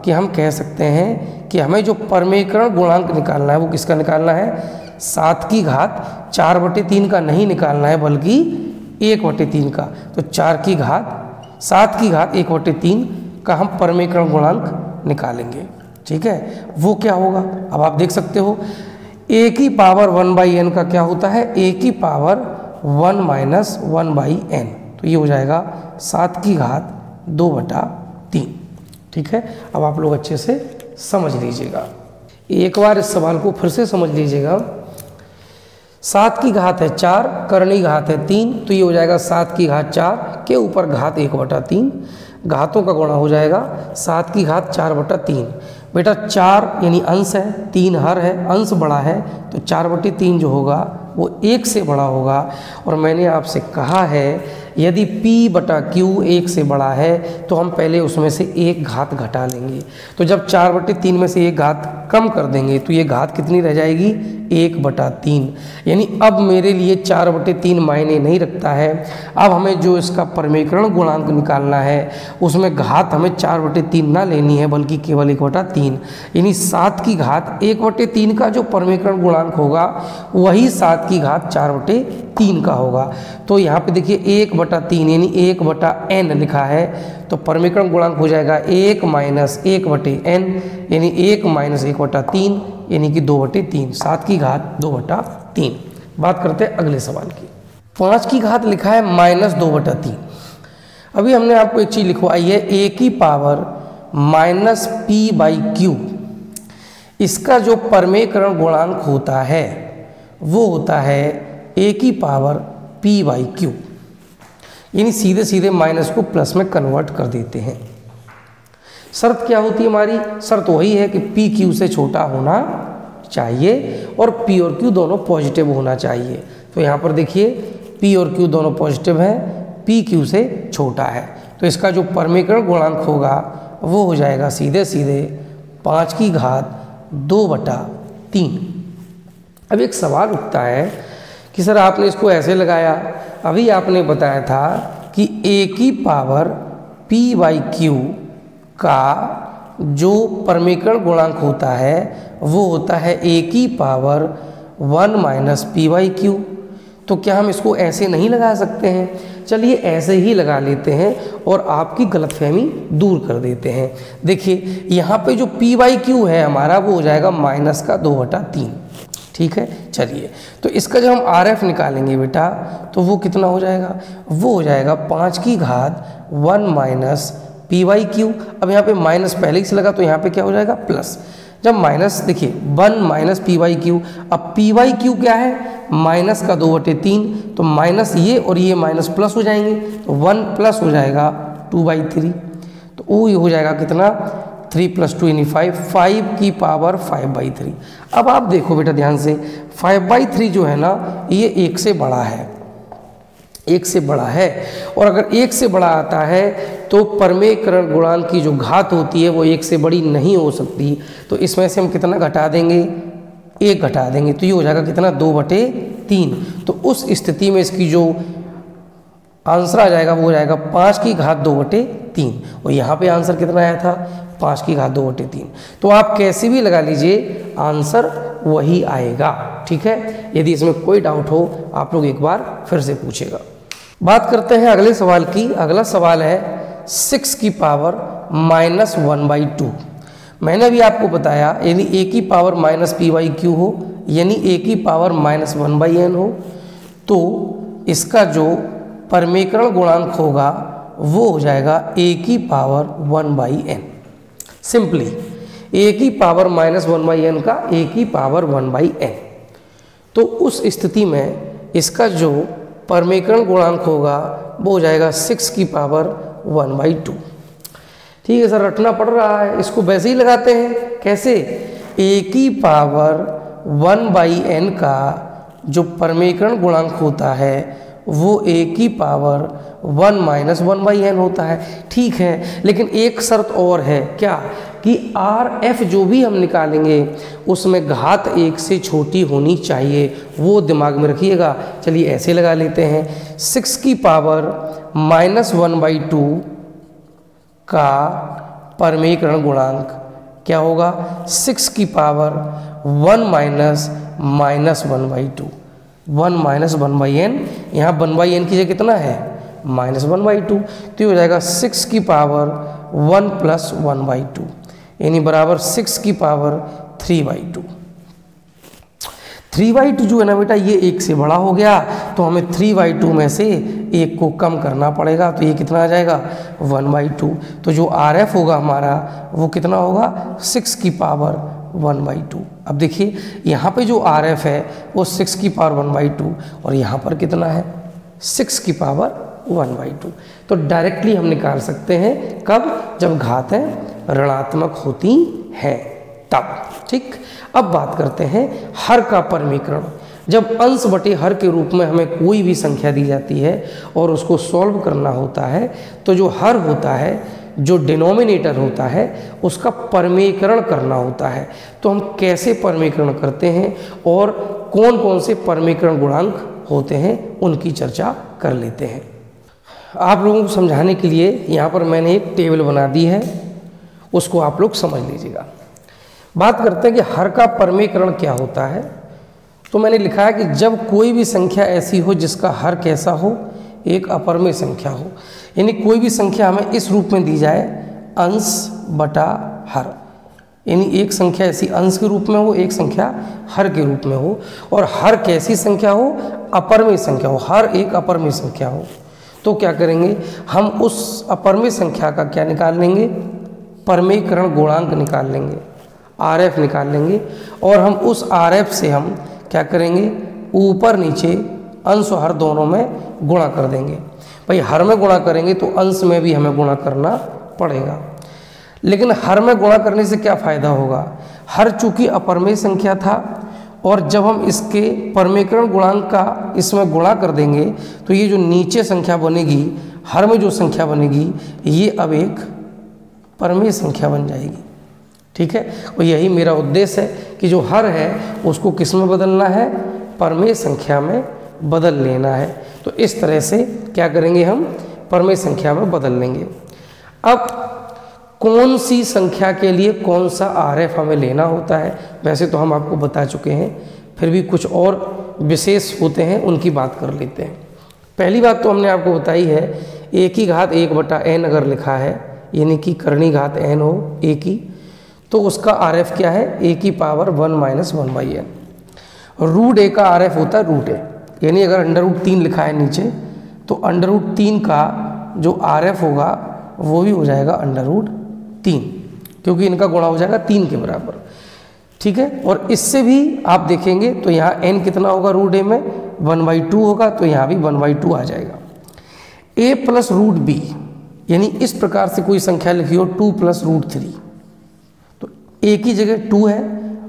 कि हम कह सकते हैं कि हमें जो परमेकरण गुणांक निकालना है, वो किसका निकालना है? सात की घात चार बटे तीन का नहीं निकालना है, बल्कि एक बटे तीन का। तो चार की घात, सात की घात एक बटे तीन का हम परमेकरण गुणांक निकालेंगे। ठीक है? वो क्या होगा? अब आप देख सकते हो ए की पावर वन बाई एन का क्या होता है? ए की power one minus one by N. तो ये हो जाएगा सात की घात दो बटा तीन। ठीक है? अब आप लोग अच्छे से समझ लीजिएगा। एक बार इस सवाल को फिर से समझ लीजिएगा। सात की घात है चार, करणी घात है तीन तो ये हो जाएगा सात की घात चार के ऊपर घात एक बटा तीन। घातों का गुणा हो जाएगा सात की घात चार बटा तीन। बेटा चार यानी अंश है, तीन हर है, अंश बड़ा है तो चार बटे तीन जो होगा, वो एक से बड़ा होगा। और मैंने आपसे कहा है, यदि p बटा क्यू एक से बड़ा है तो हम पहले उसमें से एक घात घटा लेंगे। तो जब चार बटे तीन में से एक घात कम कर देंगे तो ये घात कितनी रह जाएगी? एक बटा तीन। यानी अब मेरे लिए चार बटे तीन मायने नहीं रखता है। अब हमें जो इसका परमीकरण गुणांक निकालना है, उसमें घात हमें चार बटे तीन ना लेनी है, बल्कि केवल एक बटा तीन। यानी सात की घात एक बटे तीन का जो परमीकरण गुणांक होगा, वही सात की घात चार बटे तीन का होगा। तो यहाँ पे देखिए एक बटा तीन, यानी एक बटा एन लिखा है। तो परमीकरण गुणांक हो जाएगा एक माइनस एक बटे एन, यानी एक माइनस एक बटा तीन, यानी कि दो बटे तीन, सात की घात दो बटा तीन। बात करते हैं अगले सवाल की। पाँच की घात लिखा है माइनस दो बटा तीन। अभी हमने आपको एक चीज़ लिखवाई है, ए की power minus P by Q. इसका जो परमेकरण गुणांक होता है, वो होता है ए की पावर पी बाई क्यू। यानी सीधे सीधे माइनस को प्लस में कन्वर्ट कर देते हैं। शर्त क्या होती है हमारी? शर्त वही है कि पी क्यू से छोटा होना चाहिए और पी और क्यू दोनों पॉजिटिव होना चाहिए। तो यहाँ पर देखिए पी और क्यू दोनों पॉजिटिव हैं पी क्यू से छोटा है। तो इसका जो परमीकरण गुणांक होगा, वो हो जाएगा सीधे सीधे पाँच की घात दो बटा तीन। अब एक सवाल उठता है कि सर आपने इसको ऐसे लगाया अभी आपने बताया था कि ए की पावर पी बाई क्यू का जो परमीकरण गुणांक होता है, वो होता है ए की power one minus P by Q तो क्या हम इसको ऐसे नहीं लगा सकते हैं? चलिए ऐसे ही लगा लेते हैं और आपकी गलतफहमी दूर कर देते हैं। देखिए, यहाँ पे जो पी बाई क्यू है हमारा, वो हो जाएगा माइनस का दो बटा तीन। ठीक है? चलिए। तो इसका जब हम आर एफ़ निकालेंगे बेटा तो वो कितना हो जाएगा? वो हो जाएगा पाँच की घात one minus P by Q. अब यहाँ पे माइनस पहले ही से लगा तो यहाँ पे क्या हो जाएगा? प्लस। जब माइनस, देखिए, one minus P by Q. अब पी वाई क्यू क्या है? माइनस का दो बटे तीन। तो माइनस ये और ये माइनस प्लस हो जाएँगे। तो वन प्लस हो जाएगा टू बाई थ्री। तो वो हो जाएगा कितना? थ्री प्लस टू यानी फाइव फाइव की पावर फाइव बाई थ्री अब आप देखो बेटा ध्यान से फाइव बाई थ्री जो है ना, ये एक से बड़ा है। एक से बड़ा है। और अगर एक से बड़ा आता है तो परमेकरण गुणांक की जो घात होती है, वो एक से बड़ी नहीं हो सकती। तो इसमें से हम कितना घटा देंगे? एक घटा देंगे। तो ये हो जाएगा कितना? दो बटे तीन। तो उस स्थिति में इसकी जो आंसर आ जाएगा, वो जाएगा पाँच की घात दो बटे तीन। और यहाँ पे आंसर कितना आया था? पाँच की घात दो बटे तीन। तो आप कैसे भी लगा लीजिए, आंसर वही आएगा, ठीक है? यदि इसमें कोई डाउट हो, आप लोग एक बार फिर से पूछेगा। बात करते हैं अगले सवाल की। अगला सवाल है सिक्स की power minus one by two. मैंने भी आपको बताया, यदि ए की power minus P by Q हो, यानी ए की power minus one by N हो तो इसका जो परमेकरण गुणांक होगा, वो हो जाएगा ए की power one by N simply A की power minus one by N का ए की पावर वन बाई एन तो उस स्थिति में इसका जो परमेकरण गुणांक होगा, वो हो जाएगा सिक्स की पावर वन बाई टू ठीक है, सर, रटना पड़ रहा है, इसको वैसे ही लगाते हैं, कैसे? ए की पावर वन बाई एन का जो परमेकरण गुणांक होता है वो ए की power one minus one by N होता है। ठीक है, लेकिन एक शर्त और है क्या? कि आर एफ़ जो भी हम निकालेंगे, उसमें घात एक से छोटी होनी चाहिए। वो दिमाग में रखिएगा। चलिए ऐसे लगा लेते हैं। सिक्स की power minus one by two का परमीकरण गुणांक क्या होगा? सिक्स की power one minus minus one by two one minus one by N, यहाँ वन बाई एन की जगह कितना है? माइनस वन बाई टू तो ये हो जाएगा सिक्स की power one plus one by two, यानी बराबर सिक्स की power three by two. Three by two जो है ना बेटा, ये एक से बड़ा हो गया तो हमें थ्री बाई टू में से एक को कम करना पड़ेगा तो ये कितना आ जाएगा? One by two. तो जो आर एफ़ होगा हमारा, वो कितना होगा? सिक्स की पावर वन बाई टू। अब देखिए, यहाँ पे जो आर एफ़ है, वो सिक्स की पावर वन बाई टू और यहाँ पर कितना है? सिक्स की पावर वन बाई टू। तो डायरेक्टली हम निकाल सकते हैं, कब? जब घातें ऋणात्मक होती हैं, तब। ठीक? अब बात करते हैं हर का परमीकरण। जब अंश बटे हर के रूप में हमें कोई भी संख्या दी जाती है और उसको सॉल्व करना होता है तो जो हर होता है जो डिनोमिनेटर होता है, उसका परमीकरण करना होता है। तो हम कैसे परमीकरण करते हैं और कौन कौन से परमीकरण गुणांक होते हैं, उनकी चर्चा कर लेते हैं। आप लोगों को समझाने के लिए यहाँ पर मैंने एक टेबल बना दी है, उसको आप लोग समझ लीजिएगा। बात करते हैं कि हर का परमीकरण क्या होता है। तो मैंने लिखा है कि जब कोई भी संख्या ऐसी हो जिसका हर कैसा हो, एक अपरमेय संख्या हो यानी कोई भी संख्या हमें इस रूप में दी जाए, अंश बटा हर। यानी एक संख्या ऐसी अंश के रूप में हो, एक संख्या हर के रूप में हो। और हर कैसी संख्या हो? अपरमेय संख्या हो। हर एक अपरमेय संख्या हो। तो क्या करेंगे? हम उस अपरमेय संख्या का क्या निकाल लेंगे? परमेयकरण गुणांक निकाल लेंगे। आर एफ़ निकाल लेंगे। और हम उस आर एफ़ से हम क्या करेंगे? ऊपर नीचे अंश हर दोनों में गुणा कर देंगे। भाई हर में गुणा करेंगे तो अंश में भी हमें गुणा करना पड़ेगा। लेकिन हर में गुणा करने से क्या फ़ायदा होगा? हर चूँकि अपरमेय संख्या था और जब हम इसके परमेकरण गुणांक का इसमें गुणा कर देंगे तो ये जो नीचे संख्या बनेगी, हर में जो संख्या बनेगी, ये अब एक परमेय संख्या बन जाएगी। ठीक है? और यही मेरा उद्देश्य है कि जो हर है, उसको किसमें बदलना है? परमेय संख्या में बदल लेना है। तो इस तरह से क्या करेंगे हम? परमेय संख्या में बदल लेंगे। अब कौन सी संख्या के लिए कौन सा आर एफ़ हमें लेना होता है? वैसे तो हम आपको बता चुके हैं, फिर भी कुछ और विशेष होते हैं, उनकी बात कर लेते हैं। पहली बात तो हमने आपको बताई है, एक ही घात एक बटा एन अगर लिखा है, यानी कि करणी घात एन हो, एक ही तो उसका आर एफ़ क्या है? ए की power one minus one by N. Root A का आर एफ़ होता है रूट ए। यानी अगर अंडर रूट तीन लिखा है नीचे तो अंडर रूट तीन का जो आर एफ़ होगा, वो भी हो जाएगा अंडर रूट तीन, क्योंकि इनका गुणा हो जाएगा तीन के बराबर। ठीक है? और इससे भी आप देखेंगे तो यहाँ एन कितना होगा रूट ए में? वन बाई टू होगा तो यहाँ भी वन बाई टू आ जाएगा। ए प्लस रूट बी यानी इस प्रकार से कोई संख्या लिखी हो, टू प्लस रूट थ्री तो ए की जगह टू है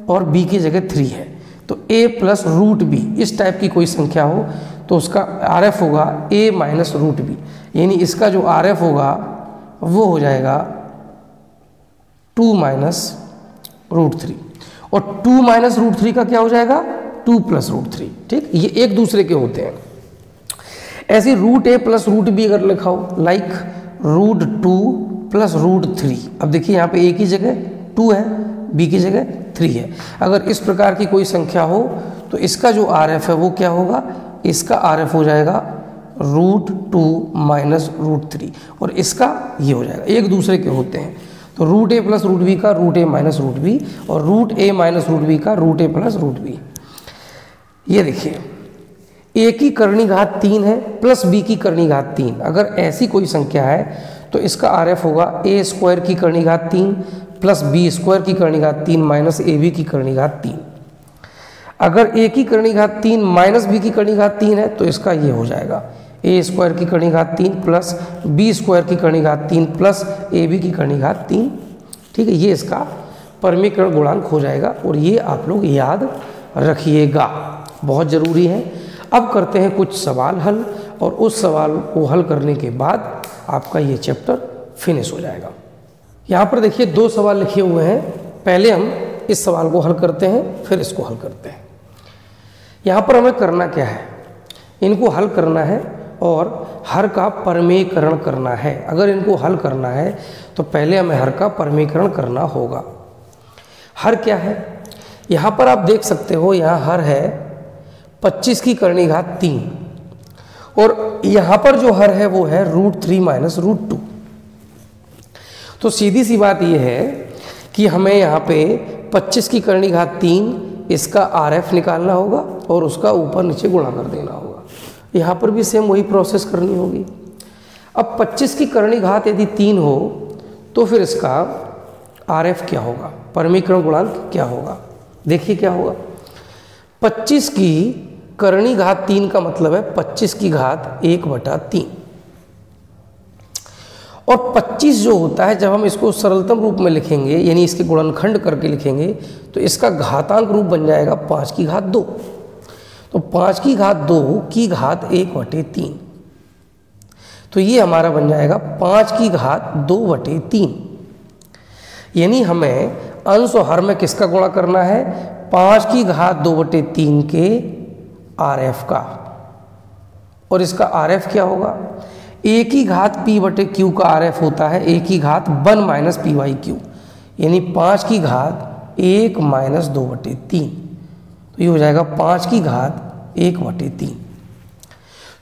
और बी की जगह थ्री है। तो ए प्लस रूट बी इस टाइप की कोई संख्या हो तो उसका आर एफ़ होगा ए माइनस रूट बी यानी इसका जो आर एफ़ होगा, वो हो जाएगा टू माइनस रूट थ्री और टू माइनस रूट थ्री का क्या हो जाएगा? टू प्लस रूट थ्री ठीक? ये एक दूसरे के होते हैं. ऐसे root A plus root B अगर लिखा हो like root two plus root three अब देखिए यहाँ पे ए की जगह टू है बी की जगह थ्री है। अगर इस प्रकार की कोई संख्या हो तो इसका जो आर एफ़ है वो क्या होगा? इसका आर एफ़ हो जाएगा root two minus root three और इसका ये हो जाएगा। एक दूसरे के होते हैं। तो root A plus root B का root A minus root B और root A minus root B का root A plus root B ये देखिए ए की करणी घात तीन है प्लस बी की करणी घात तीन। अगर ऐसी कोई संख्या है तो इसका आर एफ़ होगा ए स्क्वायर की करणी घात तीन प्लस बी स्क्वायर की करणी घात तीन माइनस ए बी की करणी घात तीन। अगर ए की करणी घात तीन माइनस बी की करणी घात तीन है तो इसका ये हो जाएगा। ए स्क्वायर की करणी घात तीन प्लस बी स्क्वायर की करणी घात तीन प्लस ए बी की करणी घात तीन। ठीक है, ये इसका परमीकरण गुणांक हो जाएगा और ये आप लोग याद रखिएगा। बहुत ज़रूरी है। अब करते हैं कुछ सवाल हल और उस सवाल को हल करने के बाद आपका ये चैप्टर फिनिश हो जाएगा। यहाँ पर देखिए दो सवाल लिखे हुए हैं। पहले हम इस सवाल को हल करते हैं, फिर इसको हल करते हैं। यहाँ पर हमें करना क्या है? इनको हल करना है और हर का परमीकरण करना है। अगर इनको हल करना है तो पहले हमें हर का परमीकरण करना होगा। हर क्या है? यहाँ पर आप देख सकते हो, यहाँ हर है 25 की करणी घात तीन। और यहाँ पर जो हर है, वो है root three minus root two तो सीधी सी बात यह है कि हमें यहाँ पे 25 की करणी घात तीन, इसका आर एफ़ निकालना होगा और उसका ऊपर नीचे गुणा कर देना होगा। यहाँ पर भी सेम वही प्रोसेस करनी होगी। अब 25 की करणी घात यदि तीन हो तो फिर इसका आर एफ़ क्या होगा? परमीकरण गुणांक क्या होगा? देखिए क्या होगा। 25 की करणी घात तीन का मतलब है 25 की घात एक बटा तीन। और 25 जो होता है, जब हम इसको सरलतम रूप में लिखेंगे, यानी इसके गुणनखंड करके लिखेंगे तो इसका घातांक रूप बन जाएगा पाँच की घात दो। तो पाँच की घात दो की घात एक बटे तीन। तो ये हमारा बन जाएगा पाँच की घात दो बटे तीन। यानी हमें अंश और हर में किसका गुणा करना है? पाँच की घात दो बटे तीन के आर एफ़ का। और इसका आर एफ़ क्या होगा? एक ही घात पी बटे क्यू का आर एफ़ होता है, एक ही घात one minus P by Q यानी पाँच की घात एक माइनस दो बटे तीन। तो ये हो जाएगा पाँच की घात एक बटे तीन।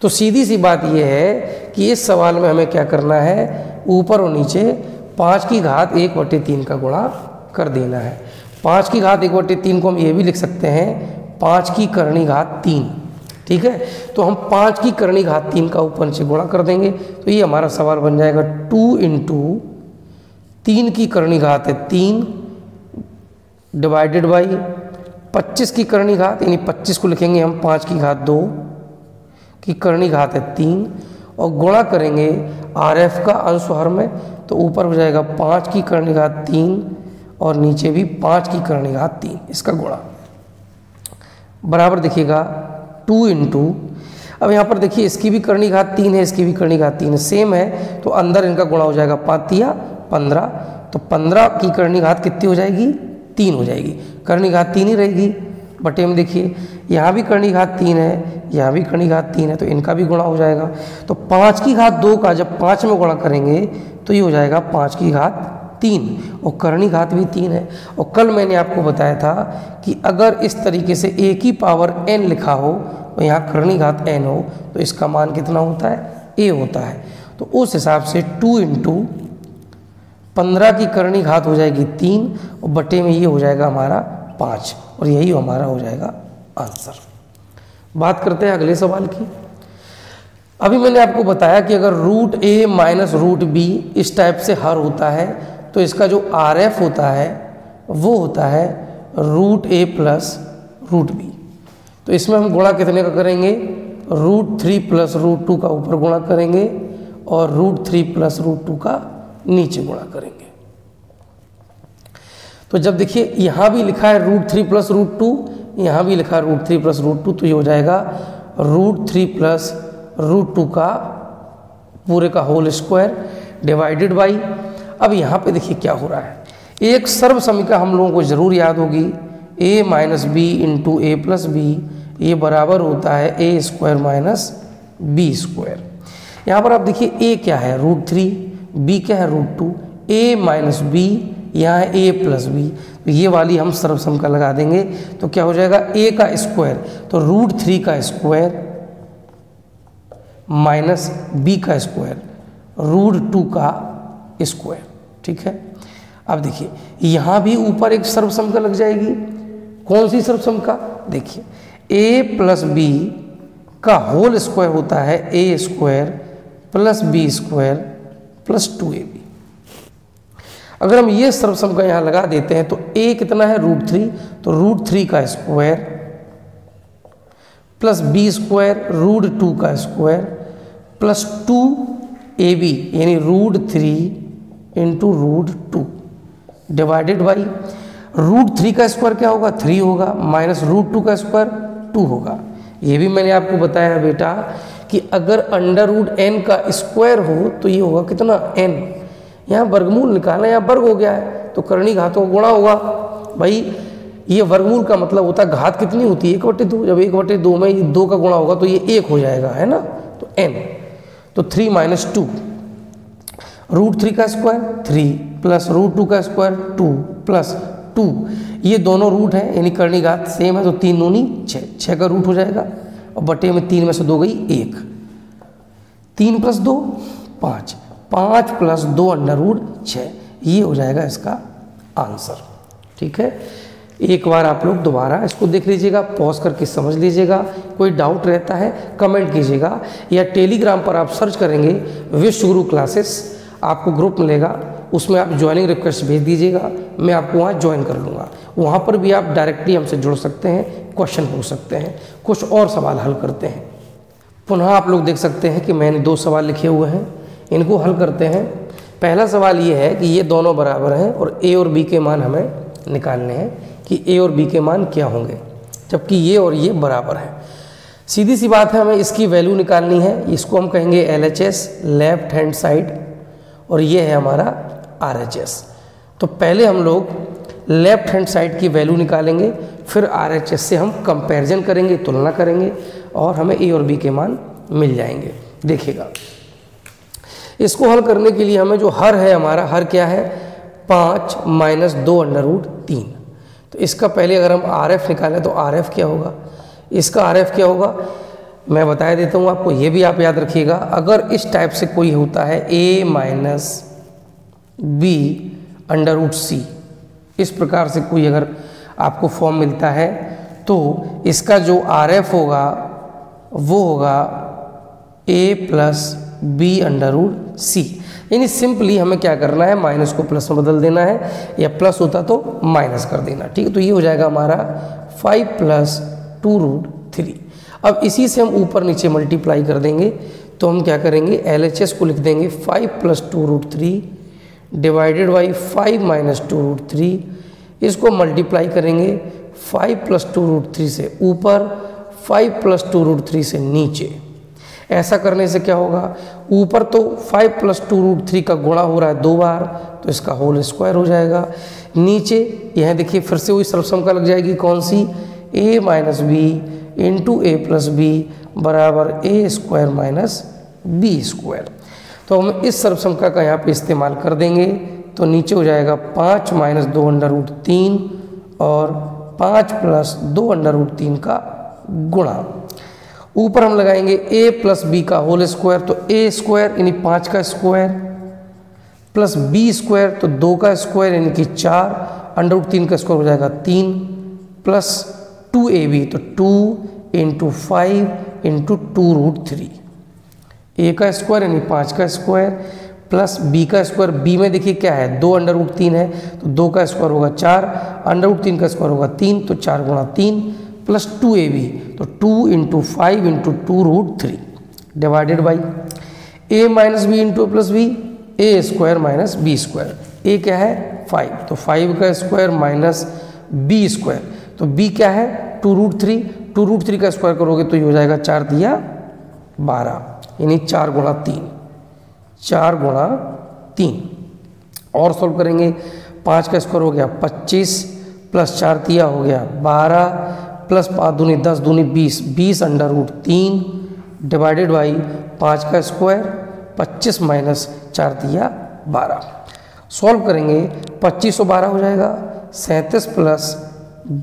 तो सीधी सी बात यह है कि इस सवाल में हमें क्या करना है? ऊपर और नीचे पाँच की घात एक बटे तीन का गुणा कर देना है। पाँच की घात एक बटे तीन को हम ये भी लिख सकते हैं, पाँच की करणी घात तीन। ठीक है? तो हम पाँच की करणी घात तीन का ऊपर से गुणा कर देंगे। तो ये हमारा सवाल बन जाएगा टू इंटू तीन की करणी घात है तीन डिवाइडेड बाई पच्चीस की करणी घात, यानी पच्चीस को लिखेंगे हम पाँच की घात दो की करणी घात है तीन और गुणा करेंगे आर एफ़ का अंश हर में तो ऊपर हो जाएगा पाँच की करणी घात तीन और नीचे भी पाँच की करणी घात तीन, इसका गुणा। बराबर देखिएगा टू इंटू अब यहाँ पर देखिए, इसकी भी करणी घात तीन है, इसकी भी करणी घात तीन है सेम है तो अंदर इनका गुणा हो जाएगा पातिया पंद्रह तो पंद्रह की करणी घात कितनी हो जाएगी? तीन हो जाएगी। करणी घात तीन ही रहेगी, बटे में देखिए, यहाँ भी करणी घात तीन है, यहाँ भी करणी घात तीन है तो इनका भी गुणा हो जाएगा। तो पाँच की घात दो का जब पाँच में गुणा करेंगे तो ये हो जाएगा पाँच की घात तीन, और करणी घात भी तीन है। और कल मैंने आपको बताया था कि अगर इस तरीके से एक ही पावर एन लिखा हो और यहाँ करणी घात एन हो तो इसका मान कितना होता है? ए होता है। तो उस हिसाब से टू इंटू पंद्रह की करणी घात हो जाएगी तीन, और बटे में ये हो जाएगा हमारा पाँच, और यही हमारा हो जाएगा आंसर। बात करते हैं अगले सवाल की। अभी मैंने आपको बताया कि अगर root A minus root B इस टाइप से हर होता है तो इसका जो आर एफ़ होता है, वो होता है root A plus root B. तो इसमें हम गुणा कितने का करेंगे? Root three plus root two का ऊपर गुणा करेंगे और root three plus root two का नीचे गुणा करेंगे। तो जब देखिए, यहाँ भी लिखा है root three plus root two, यहाँ भी लिखा है root three plus root two तो ये हो जाएगा root three plus root two का पूरे का होल स्क्वायर डिवाइडेड बाई अब यहाँ पे देखिए क्या हो रहा है। एक सर्व समीका हम लोगों को ज़रूर याद होगी। A minus B into A plus B ये बराबर होता है A square minus B square यहाँ पर आप देखिए ए क्या है? रूट थ्री बी क्या है? Root two A minus B यहाँ है ए प्लस बी तो ये वाली हम सर्वसम का लगा देंगे। तो क्या हो जाएगा? ए का स्क्वायर तो रूट थ्री का स्क्वायर माइनस बी का स्क्वायर रूट टू का स्क्वायर ठीक है? अब देखिए, यहाँ भी ऊपर एक सर्वसम का लग जाएगी। कौन सी सर्वसम का देखिए ए प्लस बी का होल स्क्वायर होता है A square plus B square plus two A B अगर हम ये का यहाँ लगा देते हैं तो ए कितना है? रूट थ्री तो रूट थ्री का square plus B square root two का square plus two A B यानी root three into root two divided by root three का स्क्वायर क्या होगा? थ्री होगा माइनस रूट टू का स्क्वायर टू होगा। ये भी मैंने आपको बताया बेटा कि अगर अंडर रूट एन का स्क्वायर हो तो ये होगा कितना? एन यहाँ वर्गमूल निकालना यहाँ वर्ग हो गया है तो करणी घातों का गुणा होगा। भाई, ये वर्गमूल का मतलब होता है घात कितनी होती है? एक बटे दो। जब एक बटे दो में दो का गुणा होगा तो ये एक हो जाएगा, है ना? तो एन तो three minus two root three का square, three plus root two का स्क्वायर, टू प्लस टू। ये दोनों रूट हैं, यानी करनी घात सेम है तो तीन नूनी छः छः का रूट हो जाएगा, और बटे में तीन में से दो गई एक। तीन प्लस दो, पाँच। पाँच प्लस दो अंडर रूट छः ये हो जाएगा इसका आंसर। ठीक है? एक बार आप लोग दोबारा इसको देख लीजिएगा पॉज करके समझ लीजिएगा। कोई डाउट रहता है कमेंट कीजिएगा, या टेलीग्राम पर आप सर्च करेंगे, विश्व गुरु क्लासेस आपको ग्रुप मिलेगा, उसमें आप ज्वाइनिंग रिक्वेस्ट भेज दीजिएगा, मैं आपको वहाँ ज्वाइन कर लूँगा। वहाँ पर भी आप डायरेक्टली हमसे जुड़ सकते हैं क्वेश्चन पूछ सकते हैं, कुछ और सवाल हल करते हैं। पुनः आप लोग देख सकते हैं कि मैंने दो सवाल लिखे हुए हैं, इनको हल करते हैं। पहला सवाल ये है कि ये दोनों बराबर हैं और ए और बी के मान हमें निकालने हैं कि ए और बी के मान क्या होंगे, जबकि ये और ये बराबर हैं। सीधी सी बात है, हमें इसकी वैल्यू निकालनी है, इसको हम कहेंगे L H S left hand side और ये है हमारा आर एच एस तो पहले हम लोग लेफ़्ट हैंड साइड की वैल्यू निकालेंगे, फिर आर एच एस से हम कंपैरिजन करेंगे, तुलना करेंगे और हमें ए और बी के मान मिल जाएँगे। देखिएगा। इसको हल करने के लिए हमें जो हर है हमारा, हर क्या है? पाँच माइनस दो अंडर रूट तीन। तो इसका पहले अगर हम आर एफ़ निकालें तो आर एफ़ क्या होगा? इसका आर एफ़ क्या होगा? मैं बता देता हूँ, आपको ये भी आप याद रखिएगा, अगर इस टाइप से कोई होता है A minus B under root C इस प्रकार से कोई अगर आपको फॉर्म मिलता है तो इसका जो आर एफ़ होगा, वो होगा A plus B under root C यानी सिंपली हमें क्या करना है माइनस को प्लस में बदल देना है, या प्लस होता तो माइनस कर देना, ठीक है? तो ये हो जाएगा हमारा five plus two root three अब इसी से हम ऊपर नीचे मल्टीप्लाई कर देंगे तो हम क्या करेंगे? एल एच एस को लिख देंगे five plus two root three divided by five minus two root three इसको मल्टीप्लाई करेंगे five plus two root three से ऊपर five plus two root three से नीचे। ऐसा करने से क्या होगा? ऊपर तो five plus two root three का गुणा हो रहा है दो बार तो इसका होल स्क्वायर हो जाएगा। नीचे, यह देखिए फिर से वही सर्वसम का लग जाएगी कौन सी? A minus B into A plus B बराबर A square minus B square तो हम इस सर्वसमका का यहाँ पे इस्तेमाल कर देंगे तो नीचे हो जाएगा पाँच माइनस दो अंडर रूट तीन और पाँच प्लस दो अंडर रूट तीन का गुणा। ऊपर हम लगाएँगे ए प्लस बी का होल स्क्वायर तो ए स्क्वायर यानी पाँच का स्क्वायर प्लस बी स्क्वायर तो दो का स्क्वायर यानी कि चार अंडर रूट तीन का स्क्वायर हो जाएगा तीन प्लस टू ए बी तो two into five into two root three A का स्क्वायर यानी पाँच का स्क्वायर प्लस बी का स्क्वायर बी में देखिए क्या है? दो अंडर रूट तीन है तो दो का स्क्वायर होगा चार। अंडर रूट तीन का स्क्वायर होगा तीन तो चार गुणा तीन प्लस टू ए बी तो two into five into two root three divided by A minus B into plus B A square minus B square A क्या है? फाइव तो फाइव का स्क्वायर माइनस बी स्क्वायर तो B क्या है? Two root three, two root three का square करोगे तो ये हो जाएगा चार दिया बारह, यानी चार गुणा तीन, चार गुणा तीन। और सॉल्व करेंगे, पाँच का स्क्वायर हो गया पच्चीस प्लस चार दिया हो गया बारह प्लस पाँच दूनी दस दूनी बीस बीस अंडर रूट तीन डिवाइडेड बाई पाँच का स्क्वायर, पच्चीस माइनस चार दिया बारह। सॉल्व करेंगे, पच्चीस सौ बारह हो जाएगा, सैंतीस प्लस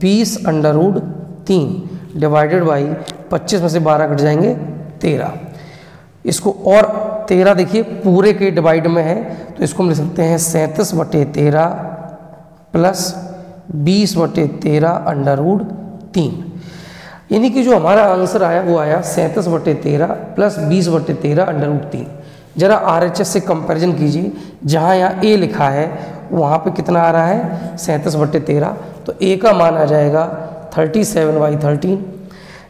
बीस अंडर रूट तीन डिवाइडेड बाई पच्चीस में से बारह कट जाएँगे तेरह। इसको और तेरह देखिए, पूरे के डिवाइड में है तो इसको हम लिख सकते हैं सैंतीस बटे तेरह प्लस बीस बटे तेरह अंडर रूट तीन। यानी कि जो हमारा आंसर आया, वो आया सैंतीस बटे तेरह प्लस बीस बटे तेरह अंडर रूट तीन। जरा आर एच एस से कंपेरिजन कीजिए, जहाँ यहाँ ए लिखा है, वहाँ पे कितना आ रहा है? सैंतीस बटे तेरह। तो ए का मान आ जाएगा थर्टी सेवन बाई थर्टीन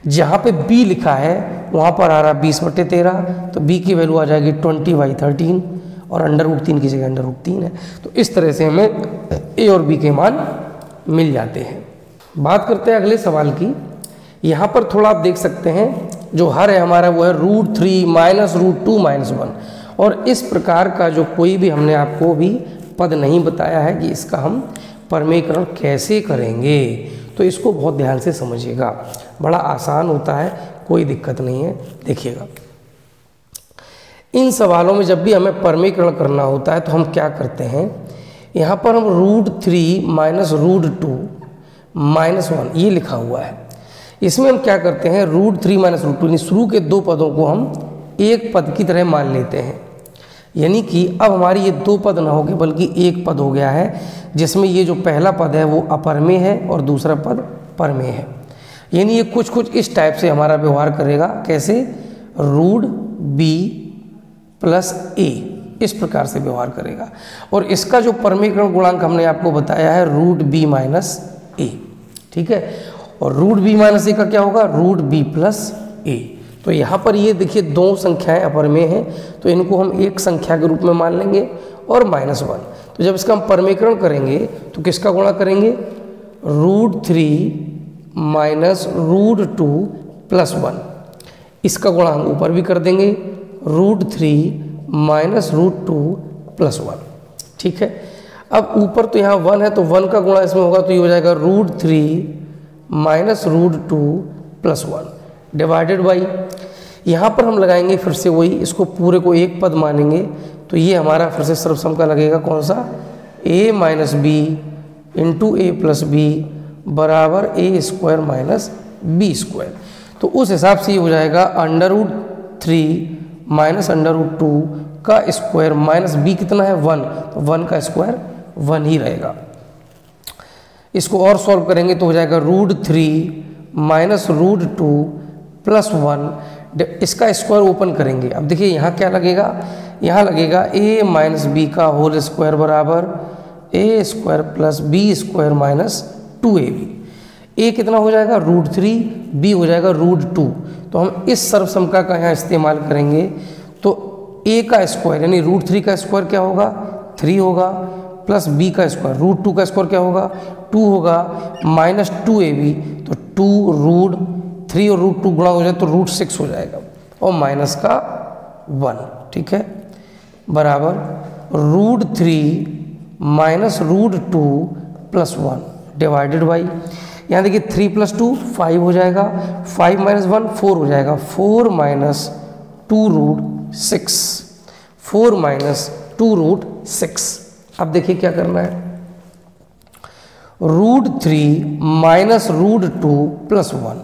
जहाँ पे बी लिखा है, वहाँ पर आ रहा है बीस बटे तेरह तो बी की वैल्यू आ जाएगी ट्वेंटी बाई थर्टीन और अंडर रूट तीन की जगह अंडर रूट तीन है। तो इस तरह से हमें ए और बी के मान मिल जाते हैं। बात करते हैं अगले सवाल की। यहाँ पर थोड़ा आप देख सकते हैं, जो हर है हमारा, वो है root three minus root two minus one और इस प्रकार का जो कोई भी हमने आपको भी पद नहीं बताया है कि इसका हम परमीकरण कैसे करेंगे। तो इसको बहुत ध्यान से समझिएगा। बड़ा आसान होता है, कोई दिक्कत नहीं है, देखिएगा। इन सवालों में जब भी हमें परमीकरण करना होता है तो हम क्या करते हैं? यहाँ पर हम root three minus root two minus one ये लिखा हुआ है। इसमें हम क्या करते हैं? Root three minus root two यानी शुरू के दो पदों को हम एक पद की तरह मान लेते हैं। यानी कि अब हमारी ये दो पद ना होगी, बल्कि एक पद हो गया है, जिसमें ये जो पहला पद है वो अपर में है और दूसरा पद पर में है। यानी ये कुछ कुछ इस टाइप से हमारा व्यवहार करेगा। कैसे? रूट बी, प्लस ए, इस प्रकार से व्यवहार करेगा। और इसका जो परमीकरण गुणांक हमने आपको बताया है रूट बी माइनस ए, ठीक है? और रूट बी माइनस ए का क्या होगा? Root B plus A. तो यहाँ पर ये देखिए दो संख्याएँ अपर में हैं तो इनको हम एक संख्या के रूप में मान लेंगे और माइनस वन तो जब इसका हम परमीकरण करेंगे तो किसका गुणा करेंगे? Root three minus root two plus one इसका गुणा हम ऊपर भी कर देंगे root three minus root two plus one ठीक है? अब ऊपर तो यहाँ वन है तो वन का गुणा इसमें होगा तो ये हो जाएगा root three minus root two plus one divided by यहाँ पर हम लगाएँगे फिर से वही, इसको पूरे को एक पद मानेंगे तो ये हमारा फिर से सर्वसम का लगेगा कौन सा? A minus B into A plus B बराबर A square minus B square तो उस हिसाब से ये हो जाएगा under root three minus under root two का स्क्वायर माइनस बी कितना है? वन तो वन का स्क्वायर वन ही रहेगा. इसको और सॉल्व करेंगे तो हो जाएगा root three minus root two plus one इसका स्क्वायर ओपन करेंगे। अब देखिए, यहाँ क्या लगेगा? यहाँ लगेगा ए माइनस बी का होल स्क्वायर बराबर, A square plus B square minus two A B. A कितना हो जाएगा? रूट थ्री, बी हो जाएगा रूट टू। तो हम इस सर्वसमका का यहाँ इस्तेमाल करेंगे। तो ए का स्क्वायर, यानी रूट थ्री का स्क्वायर क्या होगा? थ्री होगा, प्लस बी का स्क्वायर, रूट टू का स्क्वायर क्या होगा? टू होगा, माइनस टू ए बी। तो टू रूट थ्री और रूट टू गुणा हो जाए तो रूट सिक्स हो जाएगा। और माइनस का वन ठीक है? बराबर root three minus root two plus one divided by यहाँ देखिए थ्री प्लस टू फाइव हो जाएगा। फाइव माइनस वन फोर हो जाएगा। Four minus two root six four minus two root six अब देखिए क्या करना है। Root three minus root two plus one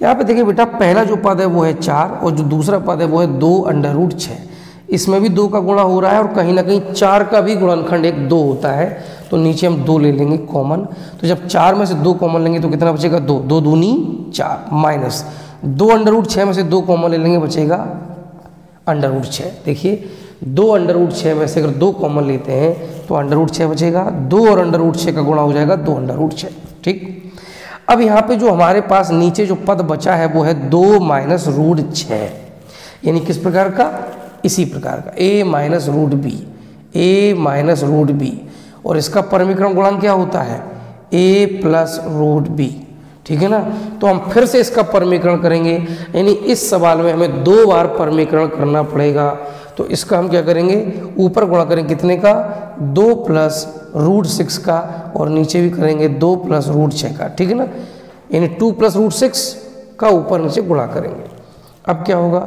यहाँ पे देखिए बेटा, पहला जो पद है वो है चार और जो दूसरा पद है वो है दो अंडर रूट छः इसमें भी दो का गुणा हो रहा है और कहीं ना कहीं चार का भी गुणनखंड एक दो होता है तो नीचे हम दो ले लेंगे कॉमन तो जब चार में से दो कॉमन लेंगे तो कितना बचेगा दो? दो दूनी चार माइनस दो अंडर रूट छः में से दो कॉमन ले लेंगे, बचेगा अंडर रूट छः देखिए, दो अंडर रूट छः में से अगर दो कॉमन लेते हैं तो अंडर रूट छः बचेगा। दो और अंडर रूट छः का गुणा हो जाएगा दो अंडर रूट छः ठीक? अब यहाँ पे जो हमारे पास नीचे जो पद बचा है, वो है दो माइनस रूट छः यानी किस प्रकार का? इसी प्रकार का। A minus root B A minus root B और इसका परमीकरण गुणांक क्या होता है? A प्लस रूट बी ठीक है ना? तो हम फिर से इसका परमीकरण करेंगे। यानी इस सवाल में हमें दो बार परमीकरण करना पड़ेगा। तो इसका हम क्या करेंगे? ऊपर गुणा करेंगे कितने का? दो प्लस रूट सिक्स का और नीचे भी करेंगे दो प्लस रूट छः का, ठीक है ना? यानी टू प्लस रूट सिक्स का ऊपर नीचे गुणा करेंगे। अब क्या होगा?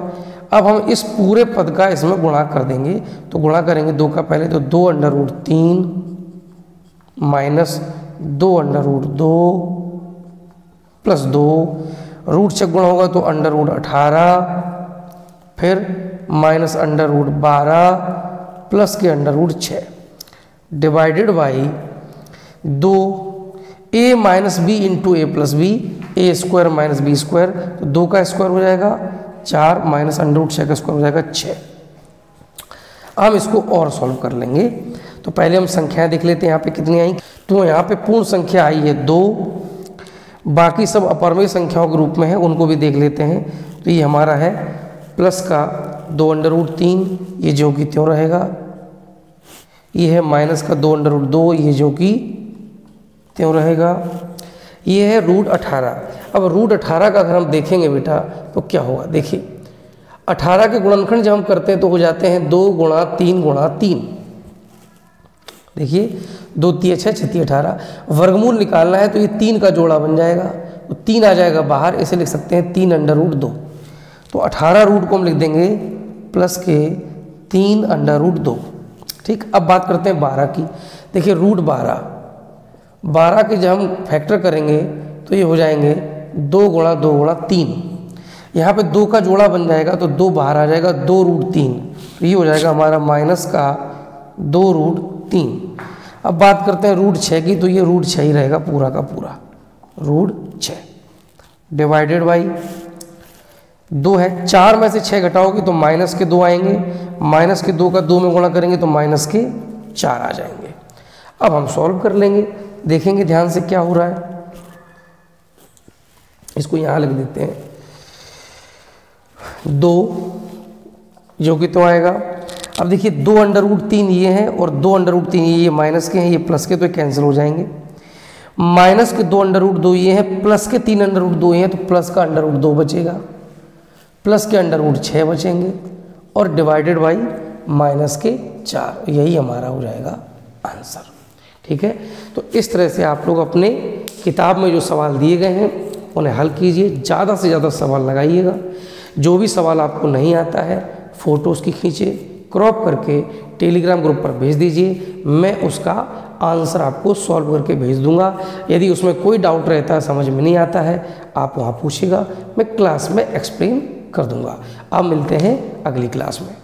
अब हम इस पूरे पद का इसमें गुणा कर देंगे तो गुणा करेंगे दो का पहले तो दो अंडर रूट तीन माइनस दो अंडर रूट दो प्लस दो रूट से गुणा होगा तो अंडर रूट अठारह, फिर माइनस अंडर रूट बारह प्लस के अंडर रूट छः डिवाइडेड बाई दो A minus B into A plus B A square minus B square तो दो का स्क्वायर हो जाएगा, चार माइनस अंडर रूट छः का स्क्वायर हो जाएगा छः हम इसको और सॉल्व कर लेंगे। तो पहले हम संख्याएँ देख लेते हैं, यहाँ पे कितनी आई? तो यहाँ पे पूर्ण संख्या आई है दो। बाकी सब अपरमेय संख्याओं के रूप में है, उनको भी देख लेते हैं। तो ये हमारा है प्लस का दो अंडर रूट तीन, ये जो कि त्यों रहेगा। ये है माइनस का दो अंडर रूट दो, ये जो कि त्यों रहेगा। ये है रूट अठारह। अब रूट अठारह का अगर हम देखेंगे बेटा तो क्या होगा? देखिए, अठारह के गुणनखंड जब हम करते हैं तो हो जाते हैं दो गुणा तीन गुणा तीन। देखिए, दो तीन छः छत्ती अठारह। वर्गमूल निकालना है तो ये तीन का जोड़ा बन जाएगा। तो तीन आ जाएगा बाहर, इसे लिख सकते हैं तीन अंडर रूट दो। तो अठारह रूट को हम लिख देंगे प्लस के तीन अंडर रूट दो। ठीक, अब बात करते हैं बारह की। देखिए, रूट बारह। बारह के जब हम फैक्टर करेंगे तो ये हो जाएँगे दो गुणा दो गुणा तीन। यहाँ पे दो का जोड़ा बन जाएगा तो दो बाहर आ जाएगा, दो रूट तीन। तो ये हो जाएगा हमारा माइनस का दो रूट तीन। अब बात करते हैं रूट छः की तो ये रूट छः ही रहेगा पूरा का पूरा। रूट छः डिवाइडेड बाई दो है। चार में से छः घटाओगे तो माइनस के दो आएँगे। माइनस के दो का दो में गुणा करेंगे तो माइनस के चार आ जाएँगे। अब हम सॉल्व कर लेंगे। देखेंगे ध्यान से क्या हो रहा है। इसको यहाँ लिख देते हैं। दो, जो कि तो आएगा। अब देखिए, दो अंडर रूट तीन ये हैं और दो अंडर रूट तीन ये माइनस के हैं, ये प्लस के तो कैंसिल हो जाएँगे। माइनस के दो अंडर रूट दो ये हैं प्लस के तीन अंडर रूट दो ये हैं तो प्लस का अंडर रूट दो बचेगा। प्लस के अंडर रूट छः बचेंगे और डिवाइडेड बाई माइनस के चार। यही हमारा हो जाएगा आंसर ठीक है? तो इस तरह से आप लोग अपने किताब में जो सवाल दिए गए हैं, उन्हें हल कीजिए। ज़्यादा से ज़्यादा सवाल लगाइएगा। जो भी सवाल आपको नहीं आता है फ़ोटोज़ की खींचे क्रॉप करके टेलीग्राम ग्रुप पर भेज दीजिए। मैं उसका आंसर आपको सॉल्व करके भेज दूँगा। यदि उसमें कोई डाउट रहता है, समझ में नहीं आता है, आप वहाँ पूछिएगा। मैं क्लास में एक्सप्लेन कर दूँगा। अब मिलते हैं अगली क्लास में।